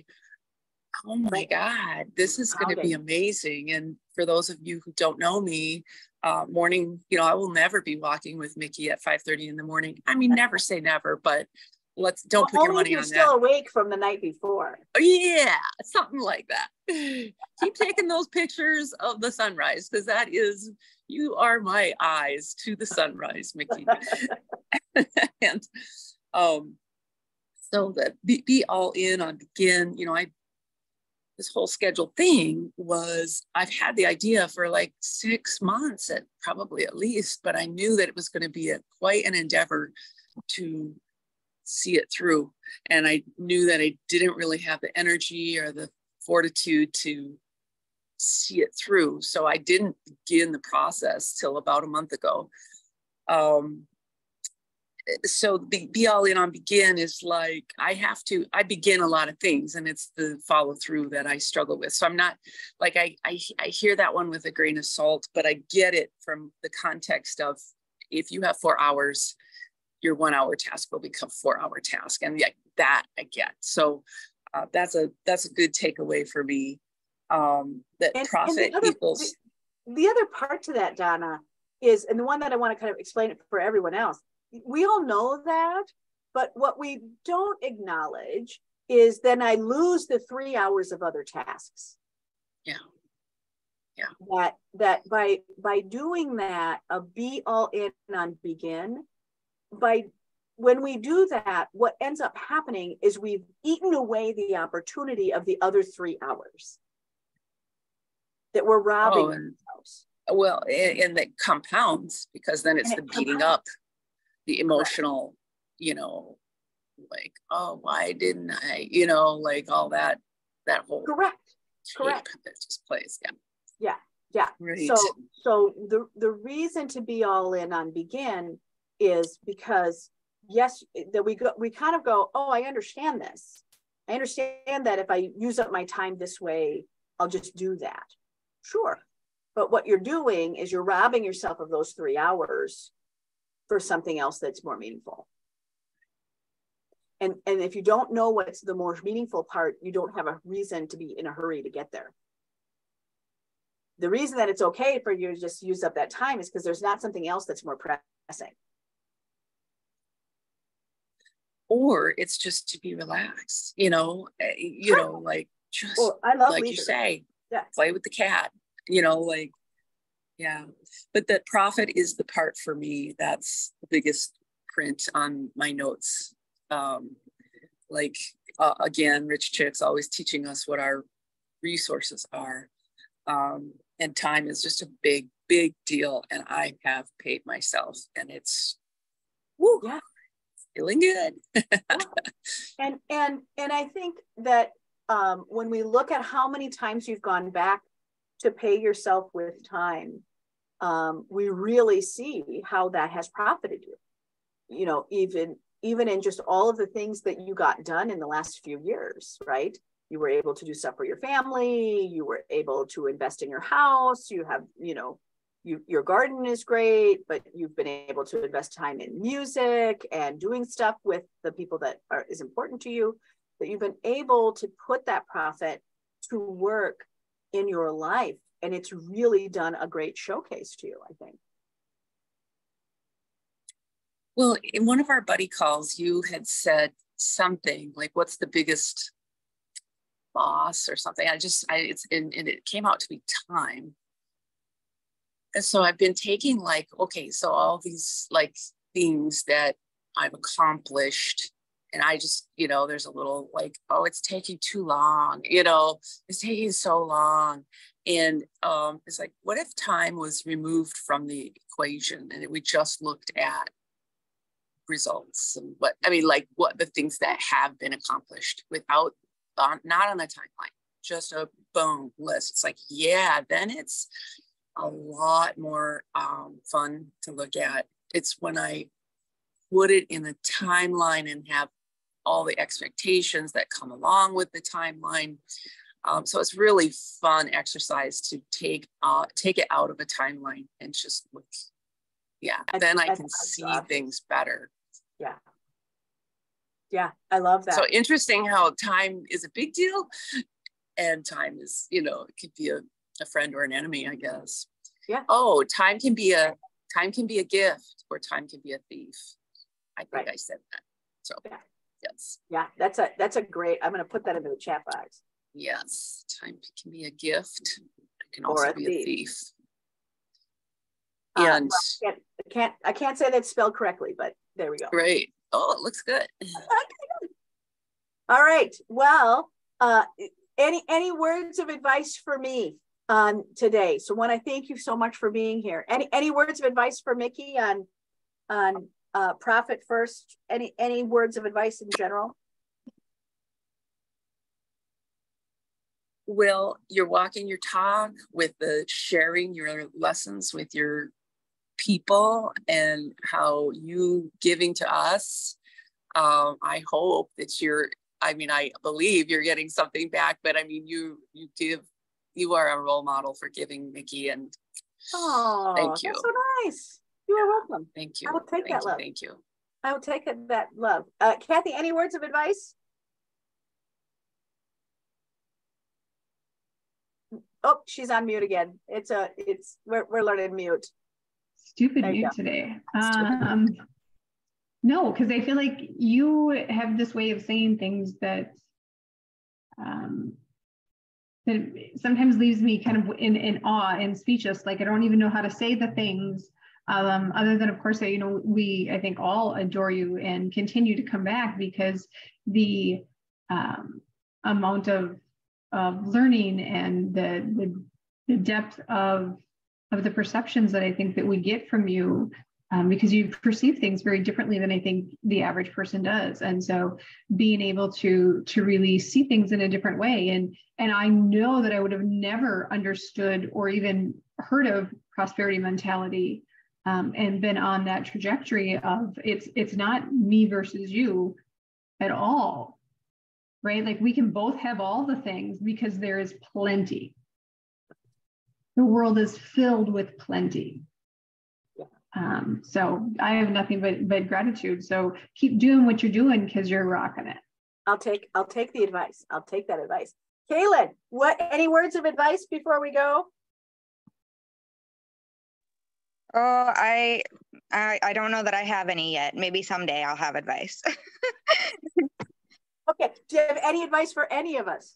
Oh my god this is going to be amazing. And for those of you who don't know me uh, morning you know i will never be walking with mickey at 5 30 in the morning. I mean never say never but let's don't well, put your money you're on still that. awake from the night before. Oh, yeah, something like that. *laughs* Keep taking those pictures of the sunrise because that is you are my eyes to the sunrise, Mickey. *laughs* *laughs* and um, so that be, be all in on begin. You know, I this whole schedule thing was I've had the idea for like six months at probably at least, but I knew that it was going to be a quite an endeavor to see it through. And I knew that I didn't really have the energy or the fortitude to see it through. So I didn't begin the process till about a month ago. Um, so be, be all in on begin is like I have to I begin a lot of things and it's the follow through that I struggle with. So I'm not like I, I I hear that one with a grain of salt, but I get it from the context of if you have four hours your one hour task will become four hour task. And yeah, that i get. So uh, that's a that's a good takeaway for me um, that and, profit and the other, equals the, the other part to that donna is and the one that i want to kind of explain it for everyone else we all know that but what we don't acknowledge is then i lose the three hours of other tasks. Yeah. Yeah. That that by by doing that a be all in on begin by when we do that, what ends up happening is we've eaten away the opportunity of the other three hours that we're robbing oh, and, ourselves. Well, and that compounds because then it's and the it beating compounds. up, the emotional, you know, like, oh, why didn't I, you know, like all that, that whole correct, correct, that just plays, yeah, yeah, yeah. Right. So, so the the reason to be all in on begin is because yes that we go we kind of go oh i understand this. I understand that if i use up my time this way i'll just do that. Sure. But what you're doing is you're robbing yourself of those three hours for something else that's more meaningful. And and if you don't know what's the more meaningful part you don't have a reason to be in a hurry to get there. The reason that it's okay for you to just use up that time is because there's not something else that's more pressing or it's just to be relaxed you know eh, you know like just well, I love like leisure. you say yes. play with the cat you know like yeah. But that profit is the part for me that's the biggest print on my notes. Um like uh, again rich chicks always teaching us what our resources are. Um and time is just a big big deal and i have paid myself and it's woo, yeah feeling good. *laughs* and and and I think that um, when we look at how many times you've gone back to pay yourself with time, um, we really see how that has profited you. You know, even even in just all of the things that you got done in the last few years, right? You were able to do stuff for your family. You were able to invest in your house. You have, you know, you, your garden is great, but you've been able to invest time in music and doing stuff with the people that are is important to you, that you've been able to put that profit to work in your life. And it's really done a great showcase to you, I think. Well, in one of our buddy calls, you had said something like, what's the biggest loss or something? I just, I, it's, and, and it came out to be time so I've been taking like, okay, so all these like things that I've accomplished. And I just, you know, there's a little like, oh, it's taking too long, you know, it's taking so long. And um, it's like, what if time was removed from the equation and we just looked at results and what, I mean, like what the things that have been accomplished without on, not on the timeline, just a boom list. It's like, yeah, then it's a lot more um, fun to look at. It's when I put it in a timeline and have all the expectations that come along with the timeline. Um, so it's really fun exercise to take uh, take it out of a timeline and just look. Yeah, then I can see things better. Yeah. Yeah, I love that. So interesting how time is a big deal and time is, you know, it could be a, a friend or an enemy, I guess. Yeah. Oh, time can be a time can be a gift or time can be a thief. I think right. I said that. So yeah. yes. Yeah, that's a that's a great. I'm gonna put that into the chat box. Yes, time can be a gift. It can also a be thief. a thief. Uh, and well, I, can't, I can't I can't say that spelled correctly, but there we go. Great. Oh, it looks good. *laughs* All right. Well, uh, any any words of advice for me on today? So, want to thank you so much for being here. Any any words of advice for Mickey on on uh, profit first? Any any words of advice in general? Well, you're walking your talk with the sharing your lessons with your people and how you giving to us. Um, I hope that you're I mean, I believe you're getting something back, but I mean, you you give, you are a role model for giving, Mickey, and oh, thank you. That's so nice. You are welcome. Thank you. I will take thank that you, love. Thank you. I will take that love. Uh, Kathy, any words of advice? Oh, she's on mute again. It's a, it's, we're, we're learning mute. Stupid mute today. Um, no, because I feel like you have this way of saying things that um, that sometimes leaves me kind of in, in awe and speechless. Like I don't even know how to say the things. Um, other than, of course, you know, we I think all adore you and continue to come back because the um, amount of of learning and the, the the depth of of the perceptions that I think that we get from you um, because you perceive things very differently than I think the average person does. And so being able to to really see things in a different way. And and I know that I would have never understood or even heard of prosperity mentality um, and been on that trajectory of it's it's not me versus you at all. Right. Like we can both have all the things because there is plenty. The world is filled with plenty um, so I have nothing but but gratitude. So keep doing what you're doing because you're rocking it. I'll take I'll take the advice. I'll take that advice. Kaylin, what any words of advice before we go? Oh, I, I I don't know that I have any yet. Maybe someday I'll have advice. *laughs* okay. Do you have any advice for any of us?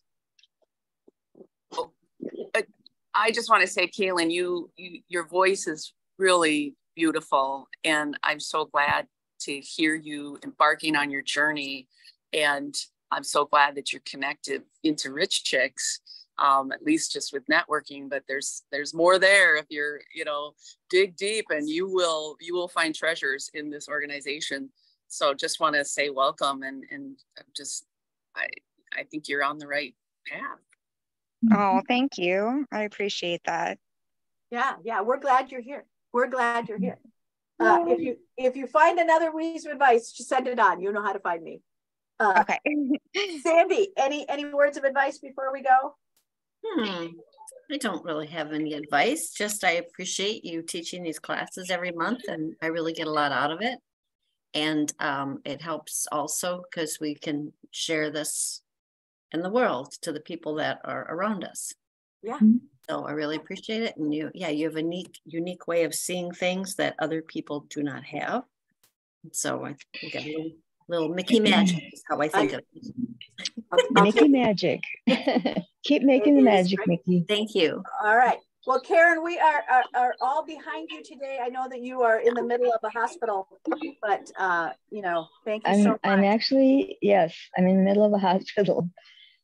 I just want to say, Kaylin, you, you your voice is really beautiful. And I'm so glad to hear you embarking on your journey. And I'm so glad that you're connected into Rich Chicks, um, at least just with networking. But there's there's more there if you're you know dig deep, and you will you will find treasures in this organization. So just want to say welcome, and and just I I think you're on the right path. Oh, thank you. I appreciate that. Yeah, yeah, we're glad you're here. We're glad you're here. Uh, if you if you find another piece of advice, just send it on. You know how to find me. Uh, okay. *laughs* Sandy, any any words of advice before we go? Hmm. I don't really have any advice. Just I appreciate you teaching these classes every month, and I really get a lot out of it. And um, it helps also because we can share this in the world to the people that are around us. Yeah. So I really appreciate it. And you, yeah, you have a unique, unique way of seeing things that other people do not have. So I think a little, little Mickey magic is how I think I, of it. Mickey magic. *laughs* Keep making the magic, right? Mickey. Thank you. All right. Well, Karen, we are, are, are all behind you today. I know that you are in the middle of a hospital, but uh, you know, thank you I'm, so much. I'm actually, yes, I'm in the middle of a hospital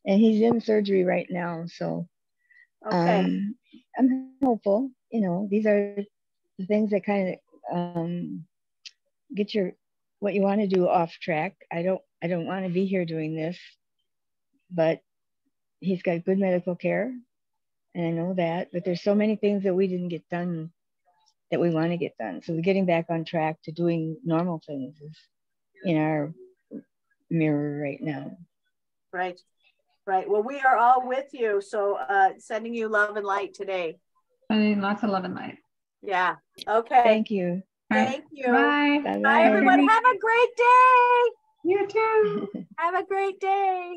and he's in surgery right now. So Okay. Um, I'm hopeful. You know, these are the things that kind of um, get your what you want to do off track. I don't. I don't want to be here doing this, but he's got good medical care. And I know that, but there's so many things that we didn't get done that we want to get done. So getting back on track to doing normal things is in our mirror right now. Right. Right. Well, we are all with you. So uh, sending you love and light today. Sending lots of love and light. Yeah. Okay. Thank you. Thank you. Bye. Bye Bye, everyone. Have a great day. You too. *laughs* Have a great day.